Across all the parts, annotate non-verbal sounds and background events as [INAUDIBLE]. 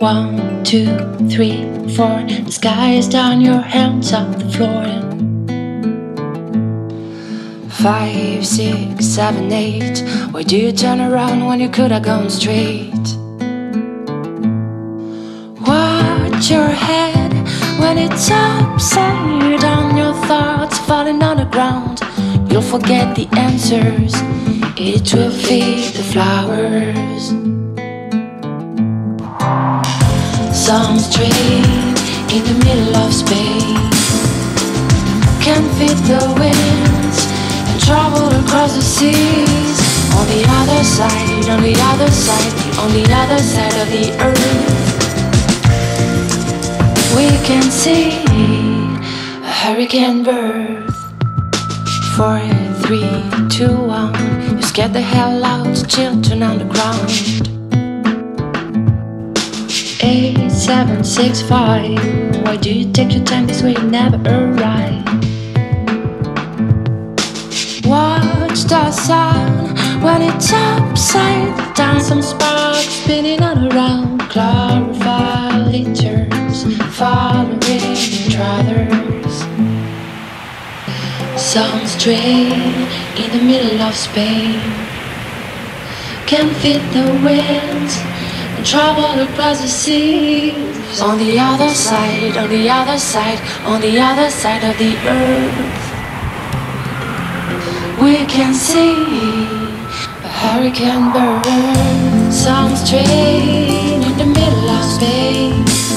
One, two, three, four. The sky is down, your hands on the floor. Five, six, seven, eight. Why do you turn around when you could have gone straight? Watch your head when it's upside down. Your thoughts falling on the ground. You'll forget the answers. It will fade the flowers. Some train in the middle of space can fit the winds and travel across the seas. On the other side, on the other side, on the other side of the earth, we can see a hurricane birth. Four, three, two, one. You scared the hell out, children on the ground. Seven, six, five. Why do you take your time this way? You never arrive. Watch the sun when it's upside down. Some sparks spinning all around. It turns, following each others. Some strain in the middle of Spain can fit the winds and travel across the seas. On the other side, on the other side, on the other side of the earth, we can see a hurricane burn. Some strain in the middle of space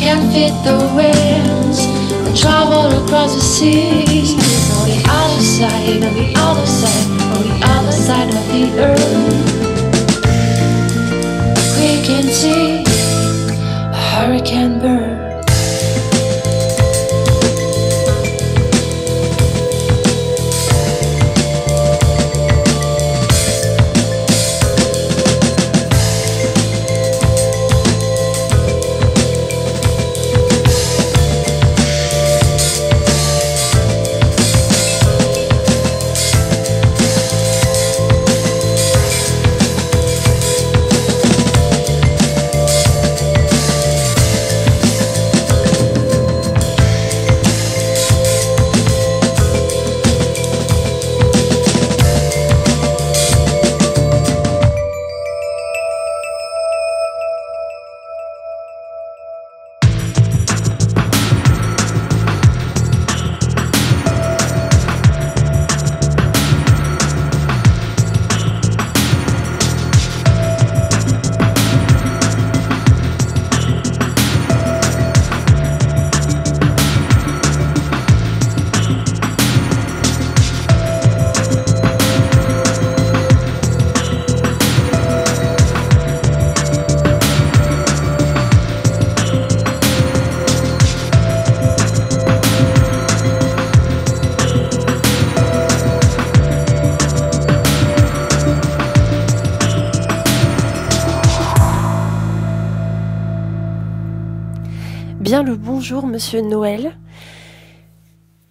can fit the winds and travel across the seas. On the other side, on the other side, on the other side of the earth we can see a hurricane burn. Bonjour, monsieur Noël.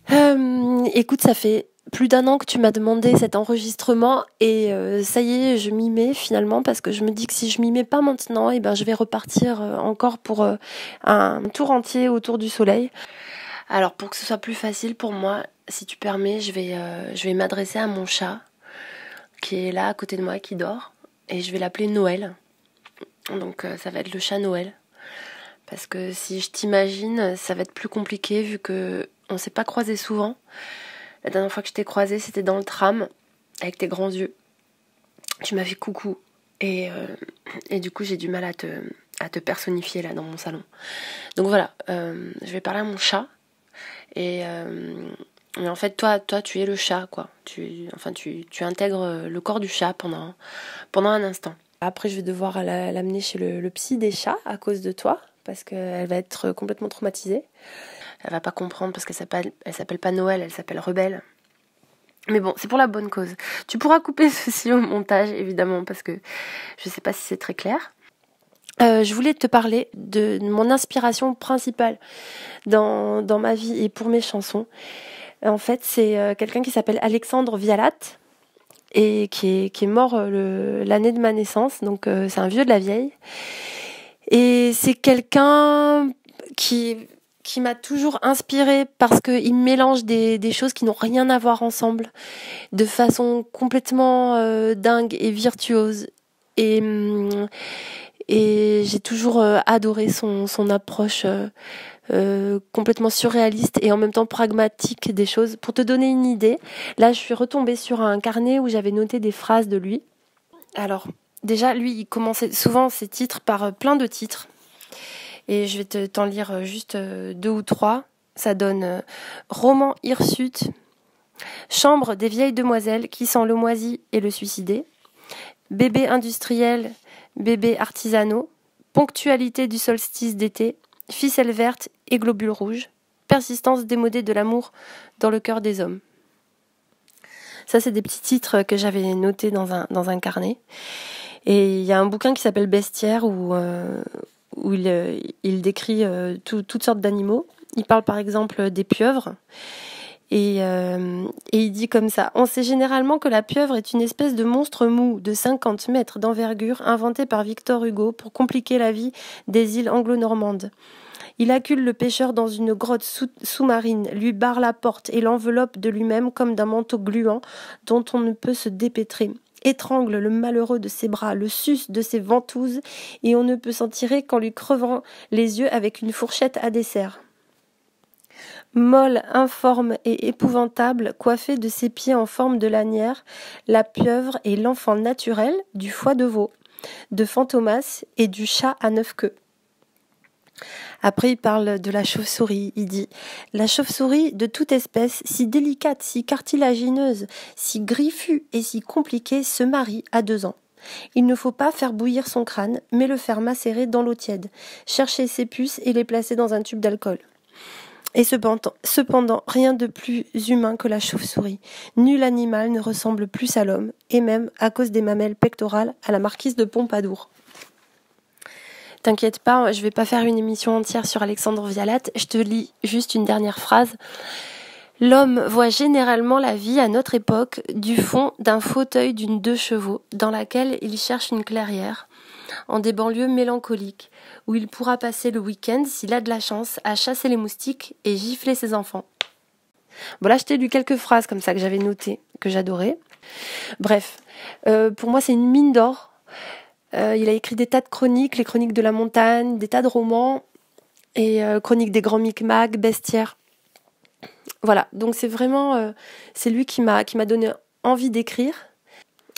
Euh, écoute, ça fait plus d'un an que tu m'as demandé cet enregistrement et euh, ça y est, je m'y mets finalement parce que je me dis que si je m'y mets pas maintenant, et ben je vais repartir euh, encore pour un tour entier autour du soleil. Alors pour que ce soit plus facile pour moi, si tu permets, je vais, je vais m'adresser à mon chat qui est là à côté de moi, qui dort, et je vais l'appeler Noël. Donc ça va être le chat Noël. Parce que si je t'imagine, ça va être plus compliqué vu que on s'est pas croisé souvent. La dernière fois que je t'ai croisé, c'était dans le tram avec tes grands yeux. Tu m'as fait coucou et, euh, et du coup j'ai du mal à te, à te personnifier là dans mon salon. Donc voilà, euh, je vais parler à mon chat et, euh, et en fait toi, toi tu es le chat quoi. Tu, enfin tu, tu intègres le corps du chat pendant, pendant un instant. Après je vais devoir la- l'amener chez le psy des chats à cause de toi parce qu'elle va être complètement traumatisée. Elle va pas comprendre parce qu'elle s'appelle, elle s'appelle pas Noël, elle s'appelle Rebelle. Mais bon, c'est pour la bonne cause. Tu pourras couper [LAUGHS] ceci au montage, évidemment, parce que je sais pas si c'est très clair. Euh, je voulais te parler de mon inspiration principale dans, dans ma vie et pour mes chansons. En fait, c'est euh, quelqu'un qui s'appelle Alexandre Vialat et qui est, qui est mort euh, l'année de ma naissance. Donc, c'est un vieux de la vieille. Et c'est quelqu'un qui qui m'a toujours inspiré parce qu'il mélange des, des, choses qui n'ont rien à voir ensemble de façon complètement euh, dingue et virtuose. Et, hum, et j'ai toujours euh, adoré son, son approche euh, euh, complètement surréaliste et en même temps pragmatique des choses. Pour te donner une idée, là je suis retombée sur un carnet où j'avais noté des phrases de lui. Alors déjà, lui, il commençait souvent ses titres par plein de titres et je vais t'en lire euh, juste euh, deux ou trois. Ça donne euh, Roman hirsute, Chambre des vieilles demoiselles qui sent le moisi et le suicidé, Bébé industriel, bébé artisanaux, Ponctualité du solstice d'été, Ficelle verte et globules rouges, Persistance démodée de l'amour dans le cœur des hommes. Ça, c'est des petits titres que j'avais notés dans un carnet. Et il y a un bouquin qui s'appelle Bestiaire où, il, euh, il décrit euh, toutes sortes d'animaux. Il parle par exemple des pieuvres. Et, euh, et, il dit comme ça On sait généralement que la pieuvre est une espèce de monstre mou de 50 mètres d'envergure inventé par Victor Hugo pour compliquer la vie des îles anglo-normandes. Il accule le pêcheur dans une grotte sous-marine, lui barre la porte et l'enveloppe de lui-même comme d'un manteau gluant dont on ne peut se dépêtrer étrangle le malheureux de ses bras, le suce de ses ventouses, et on ne peut s'en tirer qu'en lui crevant les yeux avec une fourchette à dessert. Molle, informe et épouvantable, coiffée de ses pieds en forme de lanière, la pieuvre est l'enfant naturel du foie de veau, de Fantomas et du chat à neuf queues. Après, il parle de la chauve-souris. Il dit La chauve-souris de toute espèce, si délicate, si cartilagineuse, si griffue et si compliquée, se marie à deux ans. Il ne faut pas faire bouillir son crâne, mais le faire macérer dans l'eau tiède, chercher ses puces et les placer dans un tube d'alcool. Et cependant, rien de plus humain que la chauve-souris. Nul animal ne ressemble plus à l'homme, et même, à cause des mamelles pectorales, à la marquise de Pompadour. T'inquiète pas, je vais pas faire une émission entière sur Alexandre Vialat. Je te lis juste une dernière phrase. L'homme voit généralement la vie à notre époque du fond d'un fauteuil d'une deux chevaux dans laquelle il cherche une clairière, en des banlieues mélancoliques, où il pourra passer le week-end, s'il a de la chance, à chasser les moustiques et gifler ses enfants. Voilà, je t'ai lu quelques phrases comme ça que j'avais notées, que j'adorais. Bref, euh, pour moi c'est une mine d'or euh, il a écrit des tas de chroniques, les chroniques de la montagne, des tas de romans, et euh, chroniques des grands micmacs, bestiaires. Voilà, donc c'est vraiment, euh, c'est lui qui m'a donné envie d'écrire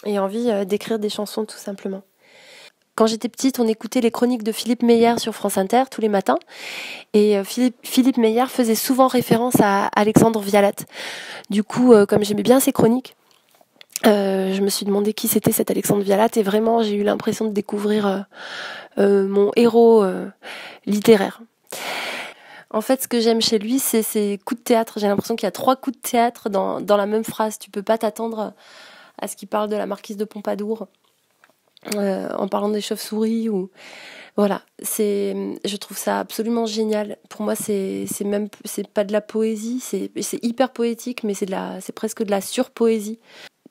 et envie d'écrire des chansons tout simplement. Quand j'étais petite, on écoutait les chroniques de Philippe Meyer sur France Inter tous les matins. Et Philippe, Philippe Meyer faisait souvent référence à Alexandre Vialat. Du coup, comme j'aimais bien ses chroniques, euh, je me suis demandé qui c'était cet Alexandre Vialat et vraiment j'ai eu l'impression de découvrir euh, euh, mon héros littéraire. En fait, ce que j'aime chez lui, c'est ses coups de théâtre. J'ai l'impression qu'il y a trois coups de théâtre dans, dans la même phrase. Tu peux pas t'attendre à ce qu'il parle de la marquise de Pompadour en parlant des chauves-souris ou voilà. C'est, je trouve ça absolument génial. Pour moi, c'est c'est même c'est pas de la poésie, c'est c'est hyper poétique, mais c'est de la c'est presque de la surpoésie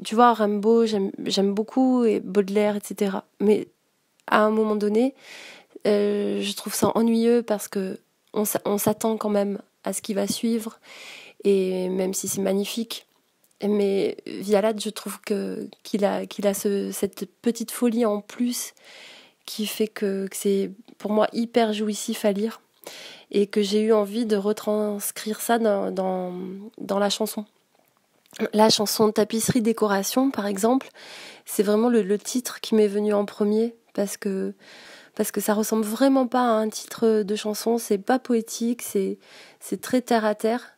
tu vois, Rimbaud, j'aime beaucoup, et Baudelaire, etc. Mais à un moment donné, euh, je trouve ça ennuyeux parce que on, s'attend quand même à ce qui va suivre, et même si c'est magnifique. Mais Vialat, je trouve qu'il a a ce, cette petite folie en plus qui fait que, que c'est pour moi hyper jouissif à lire et que j'ai eu envie de retranscrire ça dans, dans, dans la chanson. La chanson Tapisserie Décoration, par exemple, c'est vraiment le, titre qui m'est venu en premier parce que parce que ça ressemble vraiment pas à un titre de chanson. C'est pas poétique, c'est très terre à terre.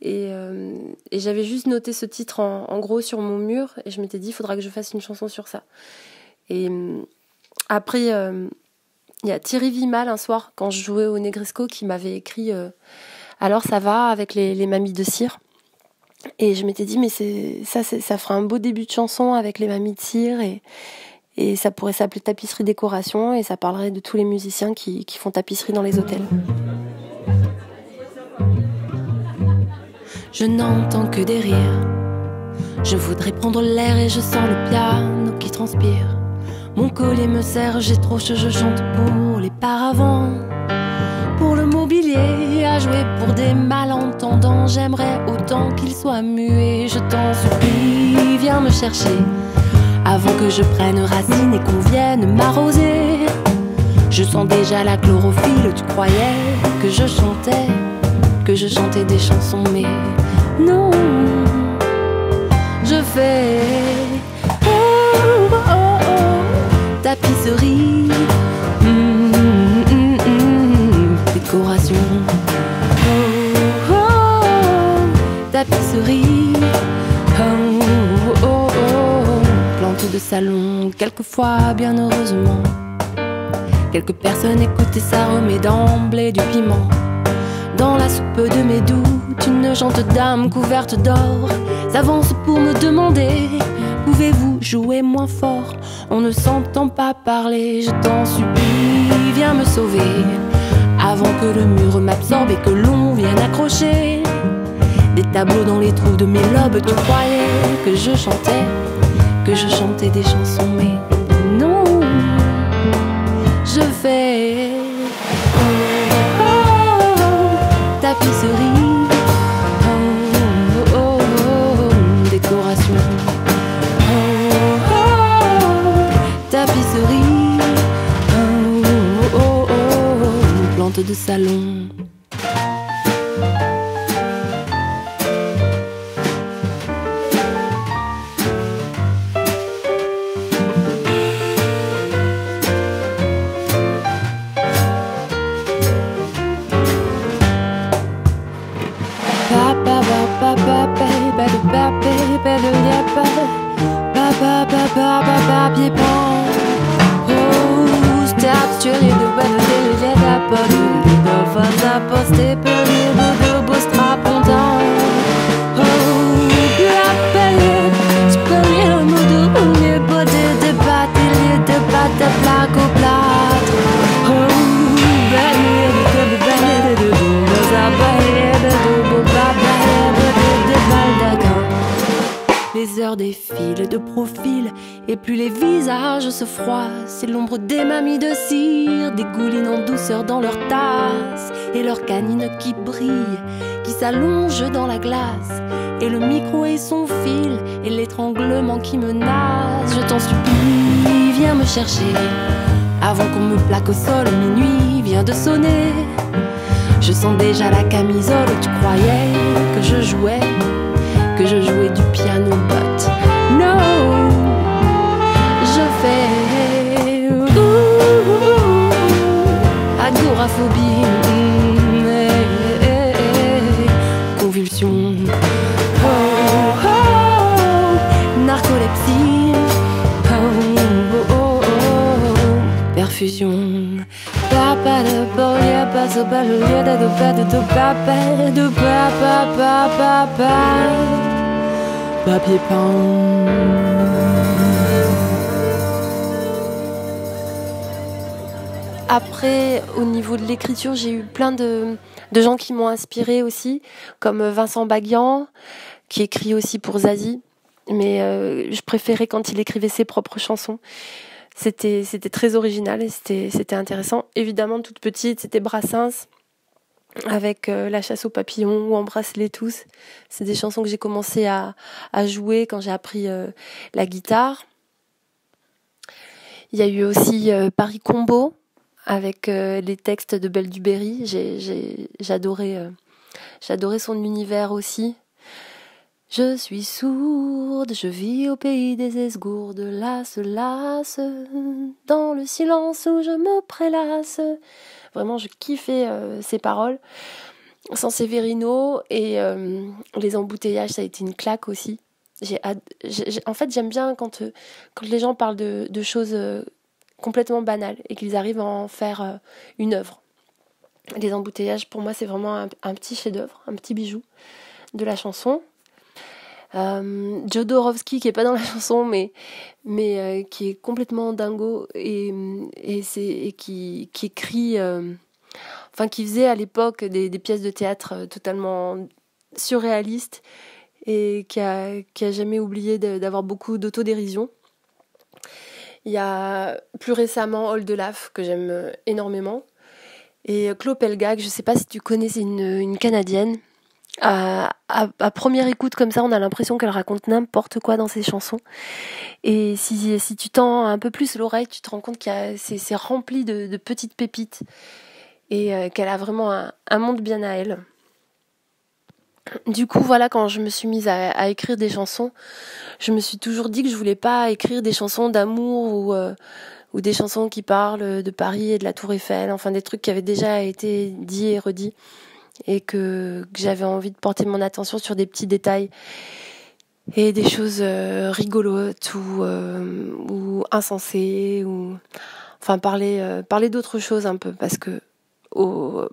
Et, euh, et j'avais juste noté ce titre en, gros sur mon mur et je m'étais dit il faudra que je fasse une chanson sur ça. Et euh, après, euh, il y a Thierry Vimal un soir quand je jouais au Negresco qui m'avait écrit Alors ça va avec les, les mamies de cire? Et je m'étais dit, mais ça, ça fera un beau début de chanson avec les mamies de cire et, et ça pourrait s'appeler tapisserie décoration et ça parlerait de tous les musiciens qui, qui font tapisserie dans les hôtels. Je n'entends que des rires. Je voudrais prendre l'air et je sens le piano qui transpire. Mon collier me serre, j'ai trop chaud, je chante pour les paravents. À jouer pour des malentendants, j'aimerais autant qu'ils soient muets. Je t'en supplie, viens me chercher avant que je prenne racine et qu'on vienne m'arroser. Je sens déjà la chlorophylle, tu croyais que je chantais, que je chantais des chansons, mais non, je fais oh, oh, oh, tapisserie, quelquefois bien heureusement. Quelques personnes écoutaient ça remet d'emblée du piment. Dans la soupe de mes doutes, une jante dame couverte d'or s'avance pour me demander Pouvez-vous jouer moins fort? On ne s'entend pas parler, je t'en supplie, viens me sauver. Avant que le mur m'absorbe et que l'on vienne accrocher des tableaux dans les trous de mes lobes, tu croyais que je chantais, je chantais des chansons, mais non je fais oh, oh, tapisserie, oh, oh, oh, décoration, tapisserie, oh, oh, oh, plante de salon. Rose, tapestry, the weather, the weather, the weather, the weather, the weather, the weather, the the Les défilent de profil et plus les visages se froissent. C'est l'ombre des mamies de cire, dégoulinent en douceur dans leur tasse et leurs canines qui brillent, qui s'allongent dans la glace. Et le micro et son fil et l'étranglement qui menace. Je t'en supplie, viens me chercher avant qu'on me plaque au sol. Minuit vient de sonner. Je sens déjà la camisole. Tu croyais que je jouais, que je jouais du piano, but eh, convulsion. Oh, oh, narcolepsie. Oh, perfusion. Papa de bolia, balulia, de dopa, de dopa, pa, de papa, papa, papa. Papier Après, au niveau de l'écriture, j'ai eu plein de, gens qui m'ont inspiré aussi, comme Vincent Baguian, qui écrit aussi pour Zazie. Mais euh, je préférais quand il écrivait ses propres chansons. C'était, très original et c'était, intéressant. Évidemment, toute petite, c'était Brassens avec euh, La chasse aux papillons ou Embrasse-les tous. C'est des chansons que j'ai commencé à, jouer quand j'ai appris euh, la guitare. Il y a eu aussi Paris Combo avec euh, les textes de Belle Duberry. J'adorais, euh, son univers aussi. Je suis sourde, je vis au pays des esgourdes, lasse, lasse, dans le silence où je me prélasse. Vraiment, je kiffais euh, ces paroles. Sans Severino et euh, les embouteillages, ça a été une claque aussi. J'ai, en fait, j'aime bien quand, euh, quand les gens parlent de, choses euh, complètement banales et qu'ils arrivent à en faire euh, une œuvre. Les embouteillages, pour moi, c'est vraiment un, petit chef-d'œuvre, un petit bijou de la chanson. Euh, Jodorowsky qui est pas dans la [LAUGHS] chanson mais mais euh, qui est complètement dingo et et qui qui écrit euh, enfin qui faisait à l'époque des, des pièces de théâtre totalement surréalistes et qui a qui a jamais oublié d'avoir beaucoup d'autodérision Il y a plus récemment Old Laf que j'aime énormément. Et Chloé Pelgag, je sais pas si tu connais, c'est une, Canadienne. À, première écoute comme ça, on a l'impression qu'elle raconte n'importe quoi dans ses chansons. Et si, tu tends un peu plus l'oreille, tu te rends compte que c'est rempli de, petites pépites et euh, qu'elle a vraiment un, monde bien à elle. Du coup, voilà, quand je me suis mise à, écrire des chansons, je me suis toujours dit que je voulais pas écrire des chansons d'amour ou euh, ou des chansons qui parlent de Paris et de la Tour Eiffel, enfin des trucs qui avaient déjà été dits et redits, et que, j'avais envie de porter mon attention sur des petits détails et des choses euh, rigolotes ou, euh, ou insensées, ou enfin parler, parler d'autres choses un peu, parce que au,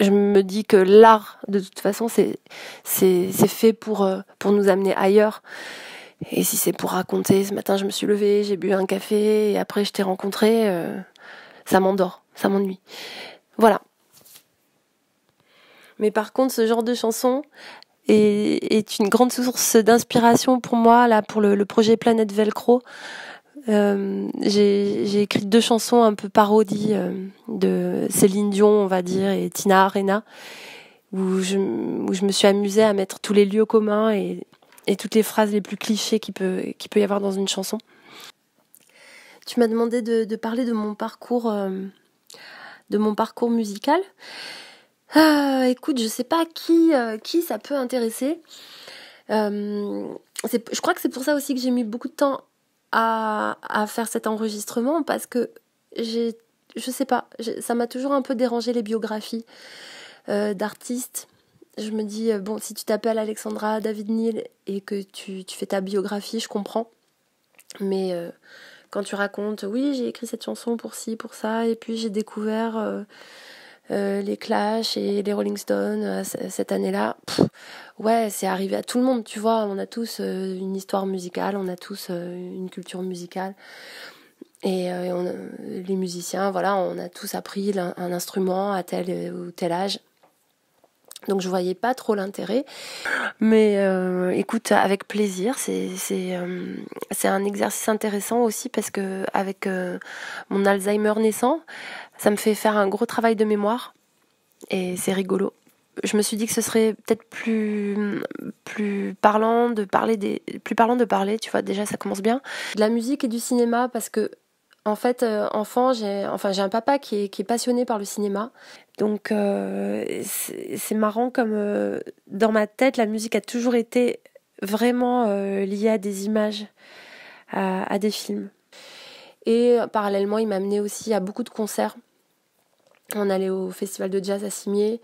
je me dis que l'art, de toute façon, c'est fait pour pour nous amener ailleurs et si c'est pour raconter, ce matin je me suis levée, j'ai bu un café et après je t'ai rencontré, euh, ça m'endort, ça m'ennuie. Voilà. Mais par contre, ce genre de chanson est, une grande source d'inspiration pour moi là pour le projet Planète Velcro. Euh, j'ai écrit deux chansons un peu parodies euh, de Céline Dion, on va dire, et Tina Arena, où je, me suis amusée à mettre tous les lieux communs et toutes les phrases les plus clichés qu'il peut, y avoir dans une chanson. Tu m'as demandé de, parler de mon parcours, euh, de mon parcours musical. Ah, écoute, je sais pas qui, qui ça peut intéresser. Je crois que c'est pour ça aussi que j'ai mis beaucoup de temps à, faire cet enregistrement parce que j'ai, je sais pas, ça m'a toujours un peu dérangé les biographies d'artistes je me dis, euh, bon, si tu t'appelles Alexandra David Neal et que tu, fais ta biographie, je comprends. Mais euh, quand tu racontes, oui, j'ai écrit cette chanson pour ci, pour ça, et puis j'ai découvert euh, les Clash et les Rolling Stones cette année-là, ouais, c'est arrivé à tout le monde, tu vois. On a tous une histoire musicale, on a tous une culture musicale. Et les musiciens, voilà, on a tous appris un instrument à tel ou tel âge. Donc je voyais pas trop l'intérêt. Mais euh, écoute, avec plaisir, c'est euh, un exercice intéressant aussi parce que avec euh, mon Alzheimer naissant, ça me fait faire un gros travail de mémoire et c'est rigolo. Je me suis dit que ce serait peut-être plus plus parlant de parler des plus parlant de parler, tu vois, déjà ça commence bien. De la musique et du cinéma parce que en fait, euh, enfant, j'ai enfin un papa qui est, passionné par le cinéma. Donc euh, c'est marrant comme euh, dans ma tête, la musique a toujours été vraiment liée à des images, à, des films. Et parallèlement, il m'a amené aussi à beaucoup de concerts. On allait au festival de jazz à Cimier.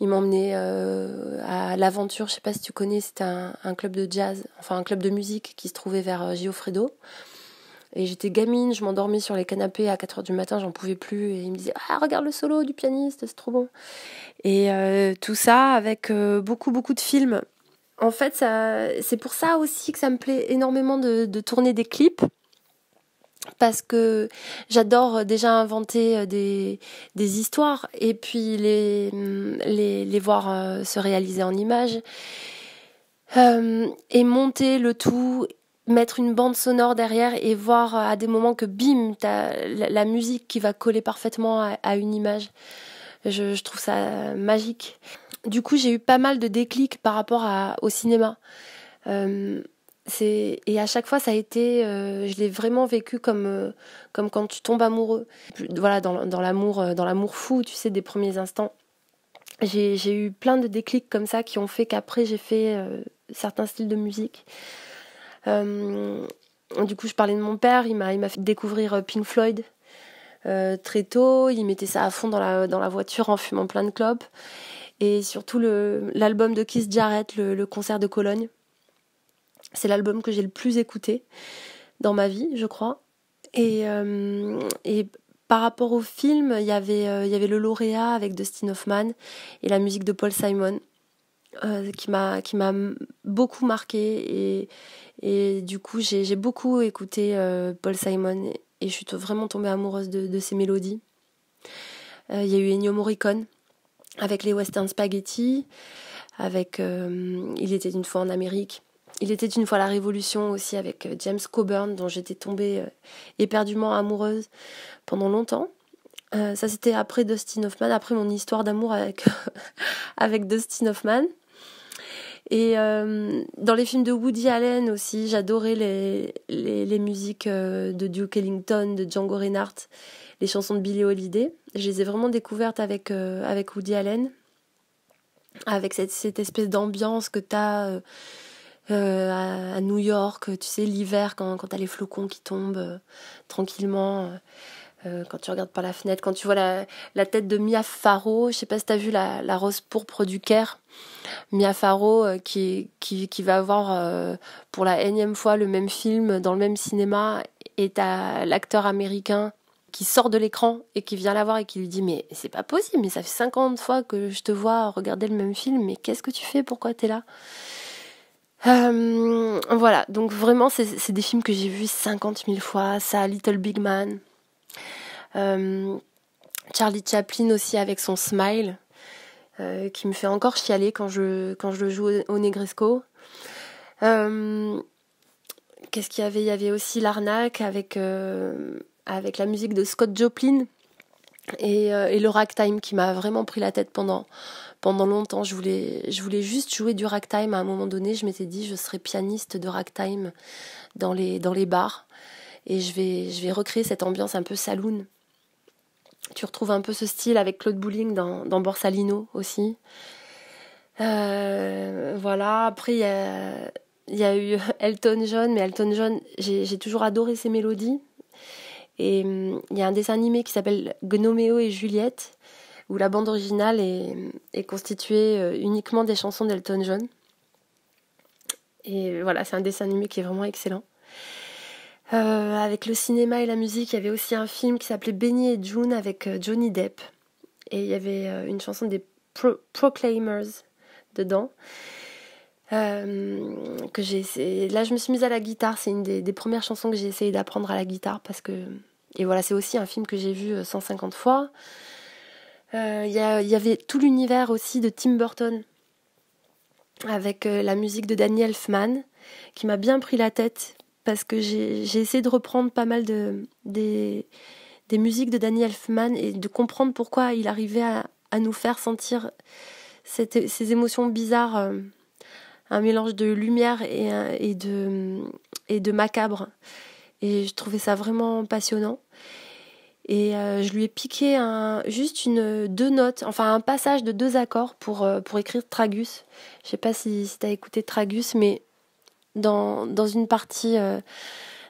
Il m'a emmené à l'Aventure, je sais pas si tu connais, c'était un, un, club de jazz, enfin un club de musique qui se trouvait vers Giofredo. Et j'étais gamine, je m'endormais sur les canapés à 4h du matin, j'en pouvais plus. Et il me disait Ah, regarde le solo du pianiste, c'est trop bon. Et euh, tout ça avec euh, beaucoup, beaucoup de films. En fait, c'est pour ça aussi que ça me plaît énormément de, tourner des clips. Parce que j'adore déjà inventer euh, des, des histoires et puis les, les, les voir se réaliser en images. et monter le tout mettre une bande sonore derrière et voir à des moments que bim, t'as la, musique qui va coller parfaitement à, une image. Je, trouve ça magique. Du coup, j'ai eu pas mal de déclics par rapport au cinéma. Euh, c'est et à chaque fois ça a été euh, je l'ai vraiment vécu comme euh, comme quand tu tombes amoureux voilà dans, dans l'amour dans l'amour fou tu sais des premiers instants j'ai eu plein de déclics comme ça qui ont fait qu'après j'ai fait certains styles de musique euh, du coup, je parlais de mon père, il m'a, fait découvrir euh, Pink Floyd euh, très tôt. Il mettait ça à fond dans la, voiture en fumant plein de clopes. Et surtout l'album de Keith Jarrett, le, concert de Cologne. C'est l'album que j'ai le plus écouté dans ma vie, je crois. Et, par rapport au film, il y avait, le lauréat avec Dustin Hoffman et la musique de Paul Simon. Euh, qui m'a beaucoup marqué et du coup j'ai beaucoup écouté euh, Paul Simon et, je suis vraiment tombée amoureuse de, ses mélodies. Euh, il y a eu Ennio Morricone avec les Western Spaghetti, avec Il était une fois en Amérique. il était une fois la Révolution aussi avec James Coburn, dont j'étais tombée éperdument amoureuse pendant longtemps. ça, c'était après Dustin Hoffman, après mon histoire d'amour avec, [LAUGHS] avec Dustin Hoffman. Et euh, dans les films de Woody Allen aussi, j'adorais les, les, musiques euh, de Duke Ellington, de Django Reinhardt, les chansons de Billie Holiday. Je les ai vraiment découvertes avec, euh, avec Woody Allen, avec cette, cette espèce d'ambiance que tu as à, New York, tu sais, l'hiver, quand, quand tu as les flocons qui tombent tranquillement. Quand tu regardes par la fenêtre, quand tu vois la, tête de Mia Farrow, je sais pas si tu as vu la, rose pourpre du Caire, Mia Farrow euh, qui, qui, qui, va avoir euh, pour la énième fois le même film dans le même cinéma et t'as l'acteur américain qui sort de l'écran et qui vient la voir et qui lui dit mais c'est pas possible mais ça fait 50 fois que je te vois regarder le même film mais qu'est-ce que tu fais? Pourquoi t'es là? Euh, voilà. Donc vraiment c'est des films que j'ai vus 50 000 fois. Ça Little Big Man Charlie Chaplin aussi avec son smile euh, qui me fait encore chialer quand je, le joue au, Negresco. Euh, qu'est-ce qu'il y avait? Il y avait aussi l'arnaque avec, euh, la musique de Scott Joplin et, le ragtime qui m'a vraiment pris la tête pendant, longtemps. Je voulais, juste jouer du ragtime à un moment donné. Je m'étais dit, je serais pianiste de ragtime dans les bars. Et je vais, je recréer cette ambiance un peu saloon. Tu retrouves un peu ce style avec Claude Bouling dans, Borsalino aussi. Euh, voilà, après il y a, y a, eu [LAUGHS] Elton John, mais Elton John, j'ai toujours adoré ses mélodies. Et hum, il y a un dessin animé qui s'appelle Gnoméo et Juliette, où la bande originale est, est constituée euh, uniquement des chansons d'Elton John. Et voilà, c'est un dessin animé qui est vraiment excellent. Euh, avec le cinéma et la musique, il y avait aussi un film qui s'appelait Benny et June avec euh, Johnny Depp. Et il y avait euh, une chanson des Proclaimers dedans. que j'ai. Là, je me suis mise à la guitare. C'est une des, premières chansons que j'ai essayé d'apprendre à la guitare parce que. Et voilà, c'est aussi un film que j'ai vu 150 fois. Il y, y, avait tout l'univers aussi de Tim Burton avec la musique de Danny Elfman qui m'a bien pris la tête parce que j'ai essayé de reprendre pas mal de, des, musiques de Danny Elfman et de comprendre pourquoi il arrivait à, nous faire sentir ces émotions bizarres, euh, un mélange de lumière et, et, de, et de macabre. Et je trouvais ça vraiment passionnant. Et euh, je lui ai piqué juste une, deux notes, enfin un passage de deux accords pour, euh, pour écrire Tragus. Je sais pas si, si tu as écouté Tragus, mais dans, une partie. Euh,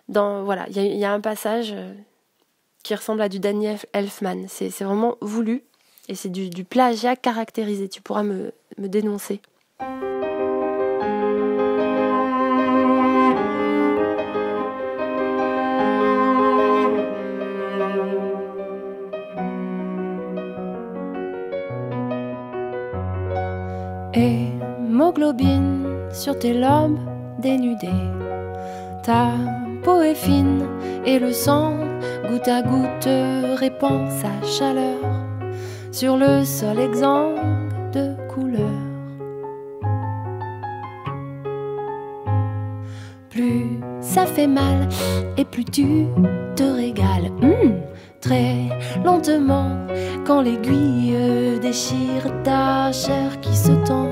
dans, voilà, il y, y, a un passage euh, qui ressemble à du Daniel Elfman. C'est vraiment voulu et c'est du, du, plagiat caractérisé. Tu pourras me, me dénoncer. Hémoglobine sur tes lobes Ta peau est fine et le sang, goutte à goutte, répand sa chaleur sur le sol exsangue de couleur. Plus ça fait mal et plus tu te régales. Hum, très lentement, quand l'aiguille déchire ta chair qui se tend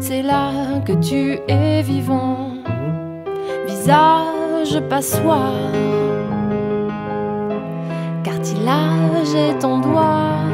c'est là que tu es vivant. Visage passoire, cartilage est ton doigt.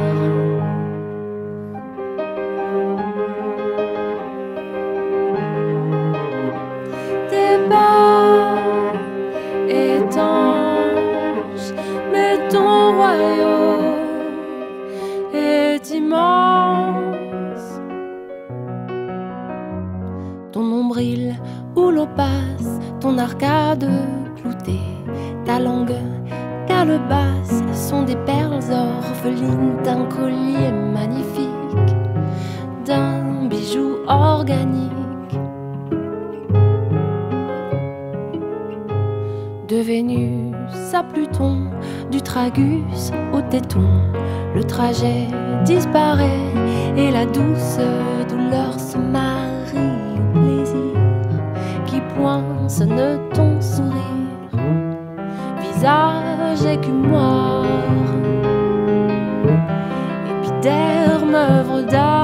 Arcade cloutée, ta langue calebasse sont des perles orphelines d'un collier magnifique, d'un bijou organique. De Vénus à Pluton, du tragus au téton, le trajet disparaît et la douce douleur se marie sonne ton sourire, visage écumoire, épiderme, œuvre d'art.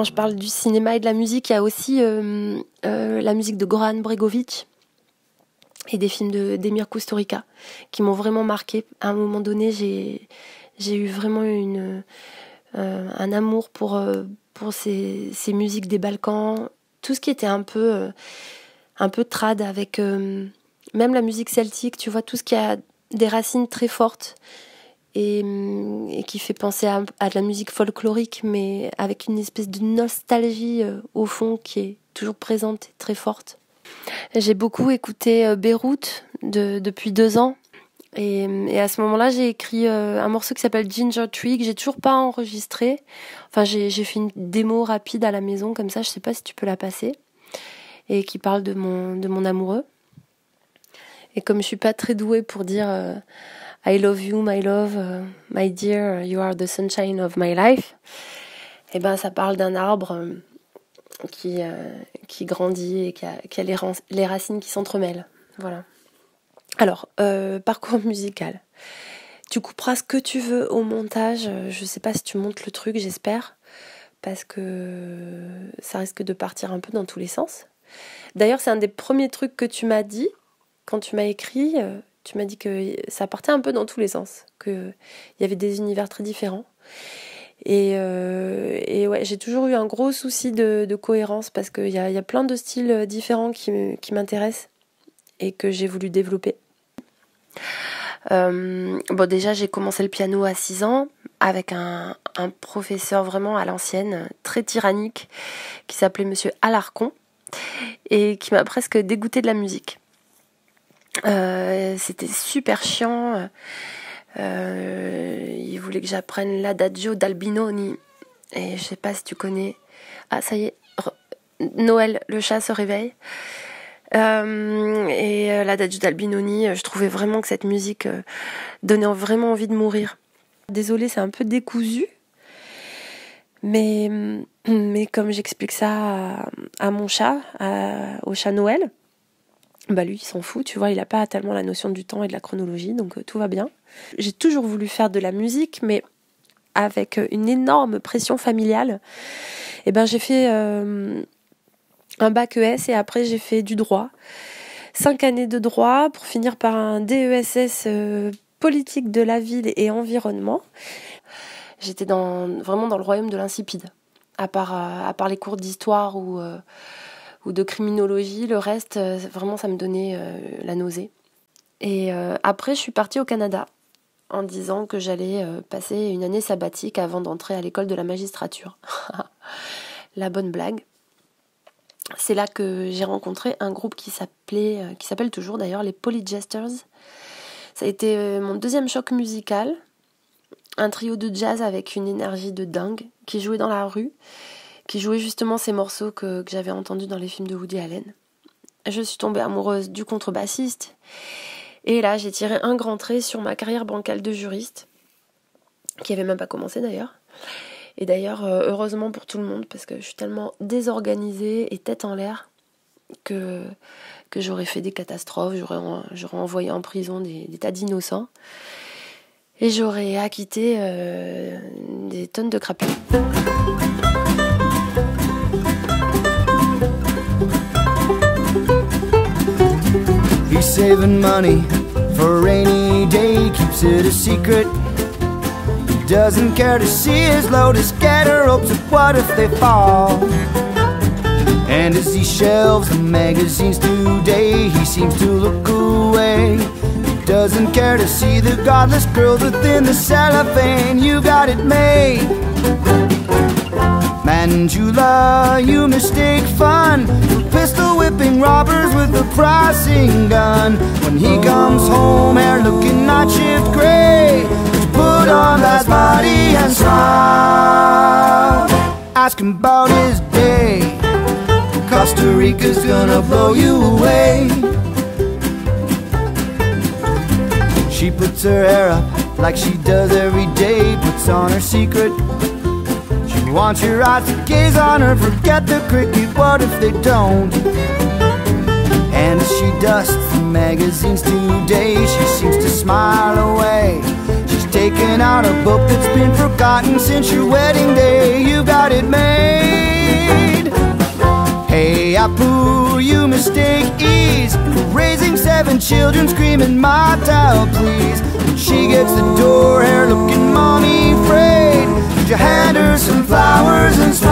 Quand je parle du cinéma et de la musique, il y a aussi euh, euh, la musique de Goran Bregovic et des films de d'Emir Kusturica qui m'ont vraiment marqué. À un moment donné, j'ai eu vraiment euh, un amour pour ces, ces musiques des Balkans, tout ce qui était un peu un peu trad avec même la musique celtique, tu vois, tout ce qui a des racines très fortes et, hum, et qui fait penser à, de la musique folklorique, mais avec une espèce de nostalgie euh, au fond qui est toujours présente et très forte. J'ai beaucoup écouté euh, Beyrouth de- depuis deux ans. Et, et à ce moment-là, j'ai écrit euh, un morceau qui s'appelle Ginger Tree, que j'ai toujours pas enregistré. Enfin, j'ai fait une démo rapide à la maison, comme ça, je sais pas si tu peux la passer. Et qui parle de mon, de mon amoureux. Et comme je suis pas très douée pour dire I love you, my love, euh, my dear, you are the sunshine of my life, et ben ça parle d'un arbre euh, qui, euh, qui grandit et qui a, les, les racines qui s'entremêlent. Voilà. Alors, euh, parcours musical. Tu couperas ce que tu veux au montage. Je sais pas si tu montes le truc, j'espère. Parce que ça risque de partir un peu dans tous les sens. D'ailleurs, c'est un des premiers trucs que tu m'as dit quand tu m'as écrit. Tu m'as dit que ça partait un peu dans tous les sens, qu'il y avait des univers très différents. Et, euh, et ouais, j'ai toujours eu un gros souci de, cohérence parce qu'il y a, y a plein de styles différents qui m'intéressent et que j'ai voulu développer. Euh, bon, déjà, j'ai commencé le piano à 6 ans avec un, un professeur vraiment à l'ancienne, très tyrannique, qui s'appelait Monsieur Alarcon et qui m'a presque dégoûté de la musique. Euh, C'était super chiant. Euh, il voulait que j'apprenne l'adagio d'Albinoni. Et je sais pas si tu connais. Ah, ça y est. Noël, le chat se réveille. Euh, et euh, l'adagio d'Albinoni, je trouvais vraiment que cette musique donnait vraiment envie de mourir. Désolée, c'est un peu décousu. Mais, mais comme j'explique ça à, mon chat, au chat Noël, bah lui il s'en fout, tu vois, il n'a pas tellement la notion du temps et de la chronologie, donc euh, tout va bien. J'ai toujours voulu faire de la musique, mais avec euh, une énorme pression familiale. Et ben j'ai fait euh, un bac ES et après j'ai fait du droit. Cinq années de droit pour finir par un DESS politique de la ville et environnement. J'étais vraiment dans le royaume de l'insipide. À part, à part les cours d'histoire ou, ou de criminologie, le reste, euh, vraiment, ça me donnait euh, la nausée. Et euh, après, je suis partie au Canada en disant que j'allais passer une année sabbatique avant d'entrer à l'école de la magistrature. [LAUGHS] la bonne blague. C'est là que j'ai rencontré un groupe qui s'appelait, qui s'appelle toujours d'ailleurs les Polygesters. Ça a été mon deuxième choc musical. Un trio de jazz avec une énergie de dingue qui jouait dans la rue, qui jouait justement ces morceaux que, j'avais entendus dans les films de Woody Allen. Je suis tombée amoureuse du contrebassiste. Et là, j'ai tiré un grand trait sur ma carrière bancale de juriste, qui avait même pas commencé d'ailleurs. Et d'ailleurs, heureusement pour tout le monde, parce que je suis tellement désorganisée et tête en l'air que, que j'aurais fait des catastrophes, j'aurais envoyé en prison des, tas d'innocents et j'aurais acquitté des tonnes de saving money for a rainy day, keeps it a secret. He doesn't care to see his lotus scatter hopes of what if they fall. And as he shelves the magazines today, he seems to look away. He doesn't care to see the godless girls within the cellophane. You got it made. Manjula, you mistake fun for pistol whipping robbers with a pricing gun. When he comes home, hair looking night shift gray, put on that body and smile. Ask him about his day. Costa Rica's gonna blow you away. She puts her hair up like she does every day, puts on her secret want your eyes to gaze on her, forget the cricket, what if they don't? And as she dusts the magazines today, she seems to smile away. She's taken out a book that's been forgotten since your wedding day. You got it made. Hey, Apu, you mistake ease raising seven children, screaming, My child, please. She gets the door, hair looking mommy frayed you hand her some flowers and smile?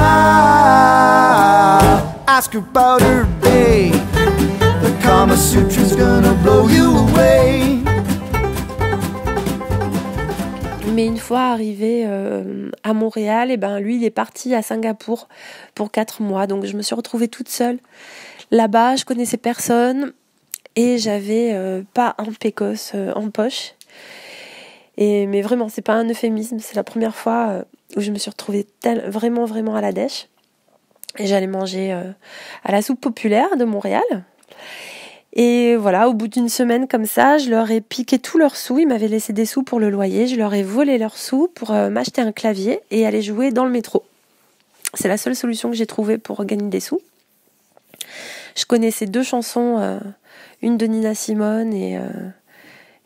Ask her about her day. The Kama Sutra's gonna blow you away. Mais une fois arrivé euh, à Montréal, et eh ben lui il est parti à Singapour pour quatre mois. Donc je me suis retrouvée toute seule là-bas. Je connaissais personne et j'avais euh, pas un pécos euh, en poche. Mais vraiment, c'est pas un euphémisme. C'est la première fois euh, où je me suis retrouvée vraiment, vraiment à la dèche. Et j'allais manger euh, à la soupe populaire de Montréal. Et voilà, au bout d'une semaine comme ça, je leur ai piqué tous leurs sous. Ils m'avaient laissé des sous pour le loyer. Je leur ai volé leurs sous pour euh, m'acheter un clavier et aller jouer dans le métro. C'est la seule solution que j'ai trouvée pour gagner des sous. Je connaissais deux chansons, une de Nina Simone et,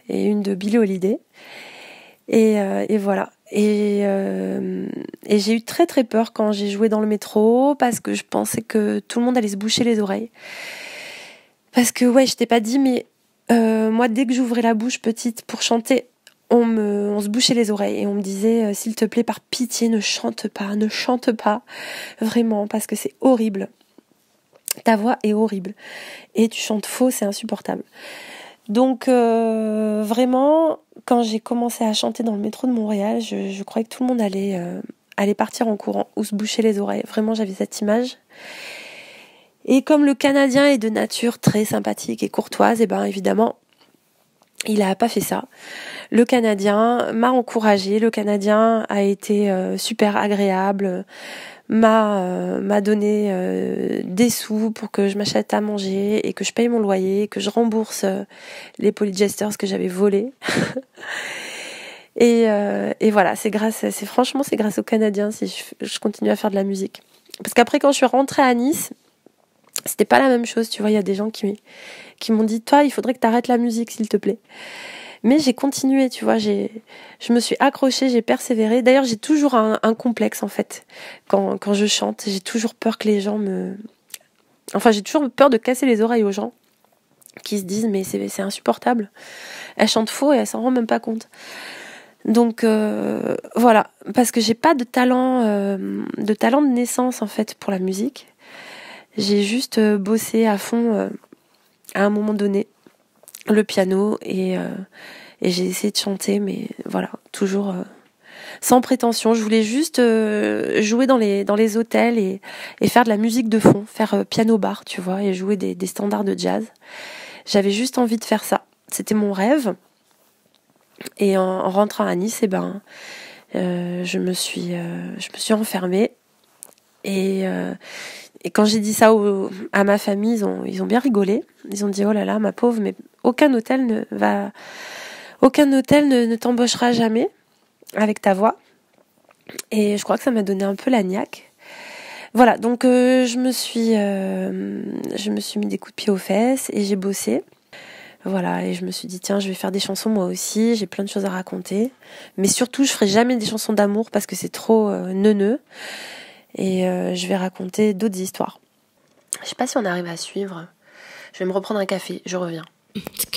et une de Billie Holiday. Et, et voilà. Euh, et, j'ai eu très très peur quand j'ai joué dans le métro parce que je pensais que tout le monde allait se boucher les oreilles. Parce que ouais, je t'ai pas dit, mais euh, moi dès que j'ouvrais la bouche petite pour chanter, on, me, se bouchait les oreilles et on me disait euh, s'il te plaît par pitié ne chante pas, ne chante pas vraiment parce que c'est horrible. Ta voix est horrible et tu chantes faux, c'est insupportable. Donc euh, vraiment, quand j'ai commencé à chanter dans le métro de Montréal, je, croyais que tout le monde allait, euh, allait partir en courant ou se boucher les oreilles. Vraiment, j'avais cette image. Et comme le Canadien est de nature très sympathique et courtoise, et eh ben évidemment, il n'a pas fait ça. Le Canadien m'a encouragé, le Canadien a été euh, super agréable m'a euh, m'a donné euh, des sous pour que je m'achète à manger et que je paye mon loyer, que je rembourse euh, les polygesters que j'avais volés. [LAUGHS] et, et voilà, c'est grâce, c'est franchement c'est grâce aux Canadiens si je, je, continue à faire de la musique. Parce qu'après quand je suis rentrée à Nice, c'était pas la même chose, tu vois, il y a des gens qui qui m'ont dit toi, il faudrait que tu arrêtes la musique s'il te plaît. Mais j'ai continué, tu vois, j'ai, je me suis accrochée, j'ai persévéré. D'ailleurs, j'ai toujours un, complexe en fait quand, quand je chante. J'ai toujours peur que les gens me, enfin, j'ai toujours peur de casser les oreilles aux gens qui se disent mais c'est, insupportable. Elle chante faux et elle s'en rend même pas compte. Donc euh, voilà, parce que j'ai pas de talent, euh, de talent de naissance en fait pour la musique. J'ai juste euh, bossé à fond à un moment donné le piano et, euh, et j'ai essayé de chanter, mais voilà, toujours euh, sans prétention. Je voulais juste euh, jouer dans les, dans les hôtels et, et faire de la musique de fond, faire piano bar, tu vois, et jouer des, des standards de jazz. J'avais juste envie de faire ça. C'était mon rêve. Et en, rentrant à Nice, eh ben, je me suis, je me suis enfermée. Et, et quand j'ai dit ça à ma famille, ils ont, bien rigolé. Ils ont dit oh là là, ma pauvre, mais aucun hôtel ne va, aucun hôtel ne, t'embauchera jamais avec ta voix. Et je crois que ça m'a donné un peu la niaque. Voilà, donc euh, je me suis euh, je me suis mis des coups de pied aux fesses et j'ai bossé. Voilà, et je me suis dit tiens, je vais faire des chansons moi aussi, j'ai plein de choses à raconter, mais surtout je ferai jamais des chansons d'amour parce que c'est trop euh, neuneux et je vais raconter d'autres histoires. Je sais pas si on arrive à suivre. Je vais me reprendre un café, je reviens. [LAUGHS]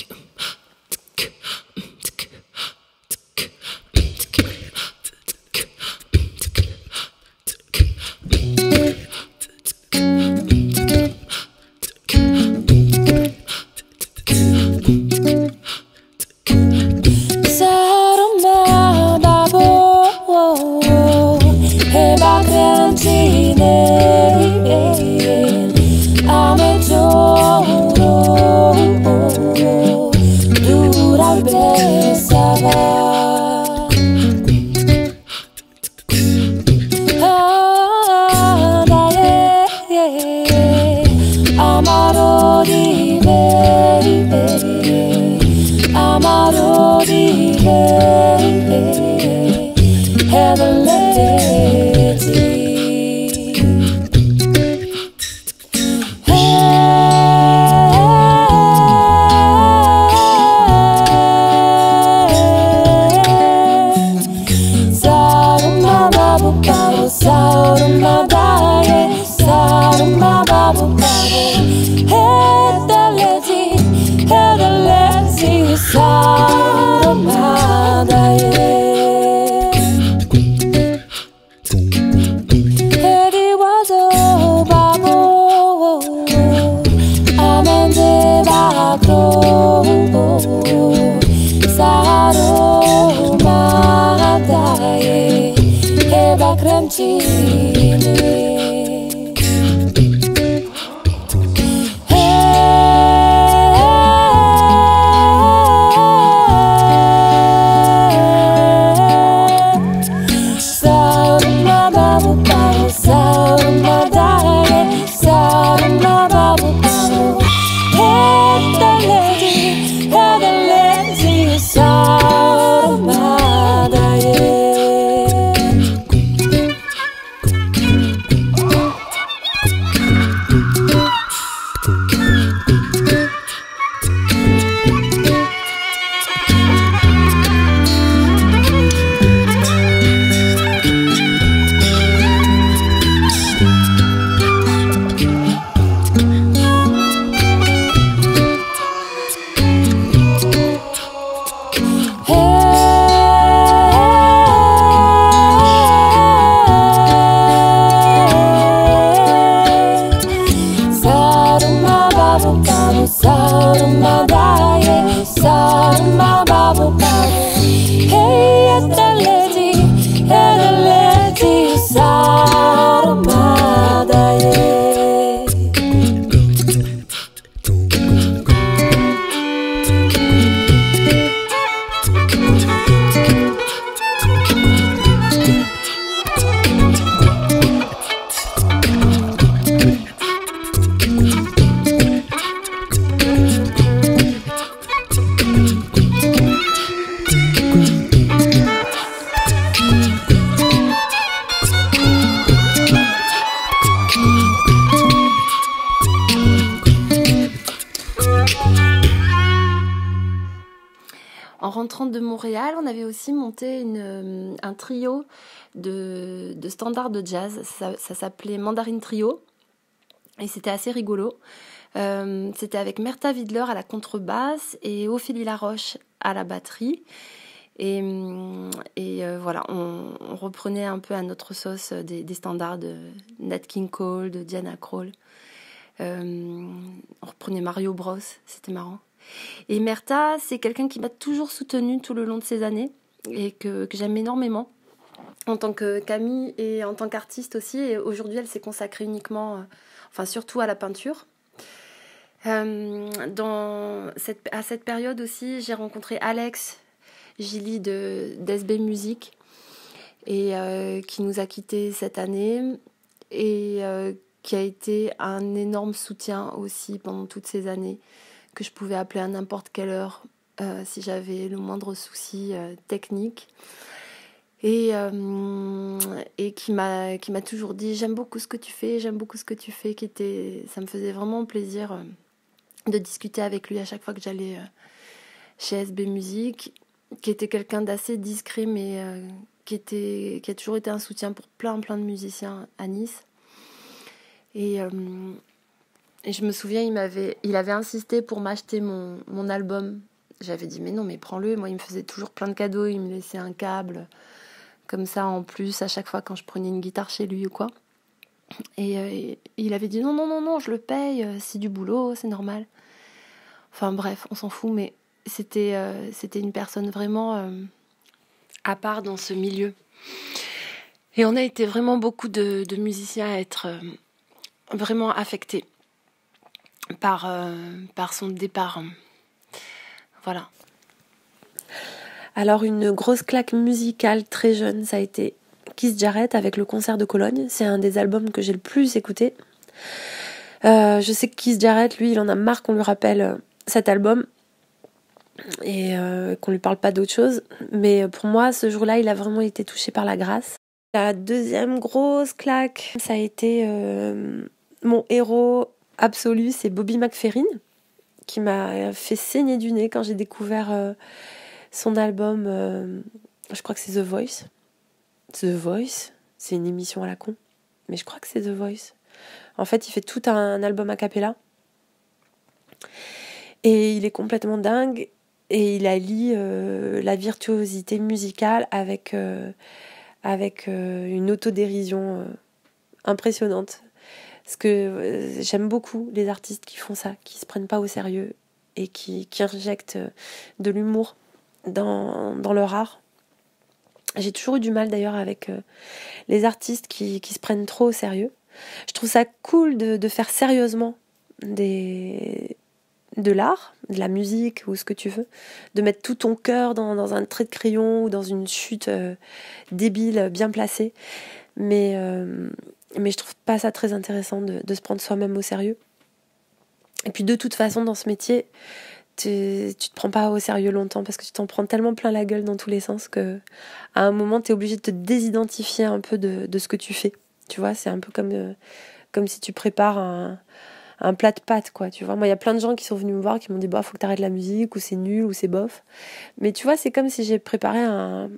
standards de jazz. Ça, s'appelait Mandarin Trio. Et c'était assez rigolo. Euh, c'était avec Merta Widler à la contrebasse et Ophélie Laroche à la batterie. Et, et euh, voilà, on, reprenait un peu à notre sauce des, standards de Nat King Cole, de Diana Krall. Euh, on reprenait Mario Bros, c'était marrant. Et Merta, c'est quelqu'un qui m'a toujours soutenue tout le long de ces années et que j'aime énormément en tant que Camille et en tant qu'artiste aussi. Et aujourd'hui, elle s'est consacrée uniquement, euh, enfin surtout à la peinture. Euh, à cette période aussi, j'ai rencontré Alex Gilly de d'SB Music et euh, qui nous a quittés cette année et qui a été un énorme soutien aussi pendant toutes ces années que je pouvais appeler à n'importe quelle heure si j'avais le moindre souci technique. Et, euh, et qui m'a qui m'a toujours dit j'aime beaucoup ce que tu fais, j'aime beaucoup ce que tu fais, qui était ça me faisait vraiment plaisir euh, de discuter avec lui à chaque fois que j'allais euh, chez SB Musique, qui était quelqu'un d'assez discret mais qui était qui a toujours été un soutien pour plein plein de musiciens à Nice. Et, et je me souviens, il m'avait il avait insisté pour m'acheter mon, mon album. J'avais dit mais non mais prends-le. Moi il me faisait toujours plein de cadeaux, il me laissait un câble comme ça en plus à chaque fois quand je prenais une guitare chez lui ou quoi. Et euh, il avait dit non, non, non, non, je le paye, euh, c'est du boulot, c'est normal. Enfin bref, on s'en fout, mais c'était euh, une personne vraiment à part dans ce milieu. Et on a été vraiment beaucoup de, musiciens à être vraiment affectés par son départ. Voilà. Alors une grosse claque musicale très jeune, ça a été Kiss Jarrett avec le concert de Cologne. C'est un des albums que j'ai le plus écouté. Euh, je sais que Kiss Jarrett, lui, il en a marre qu'on lui rappelle euh, cet album et euh, qu'on lui parle pas d'autre chose. Mais pour moi, ce jour-là, il a vraiment été touché par la grâce. La deuxième grosse claque, ça a été mon héros absolu, c'est Bobby McFerrin, qui m'a fait saigner du nez quand j'ai découvert son album, euh, je crois que c'est The Voice. The Voice, c'est une émission à la con, mais je crois que c'est The Voice. En fait, il fait tout un album a cappella. Et il est complètement dingue. Et il allie euh, la virtuosité musicale avec, euh, avec une autodérision impressionnante. Parce que j'aime beaucoup les artistes qui font ça, qui se prennent pas au sérieux et qui, qui injectent de l'humour dans, leur art. J'ai toujours eu du mal d'ailleurs avec euh, les artistes qui, qui, se prennent trop au sérieux. Je trouve ça cool de, de faire sérieusement des, de l'art, de la musique ou ce que tu veux, de mettre tout ton cœur dans, dans un trait de crayon ou dans une chute euh, débile bien placée. Mais, euh, mais je trouve pas ça très intéressant de, de se prendre soi-même au sérieux. Et puis de toute façon, dans ce métier, tu, te prends pas au sérieux longtemps parce que tu t'en prends tellement plein la gueule dans tous les sens que à un moment tu es obligé de te désidentifier un peu de, de ce que tu fais. Tu vois, c'est un peu comme, euh, comme si tu prépares un, un plat de pâtes, quoi. Tu vois, moi, il y a plein de gens qui sont venus me voir qui m'ont dit, bah, faut que tu arrêtes la musique, ou c'est nul, ou c'est bof. Mais tu vois, c'est comme si j'ai préparé un,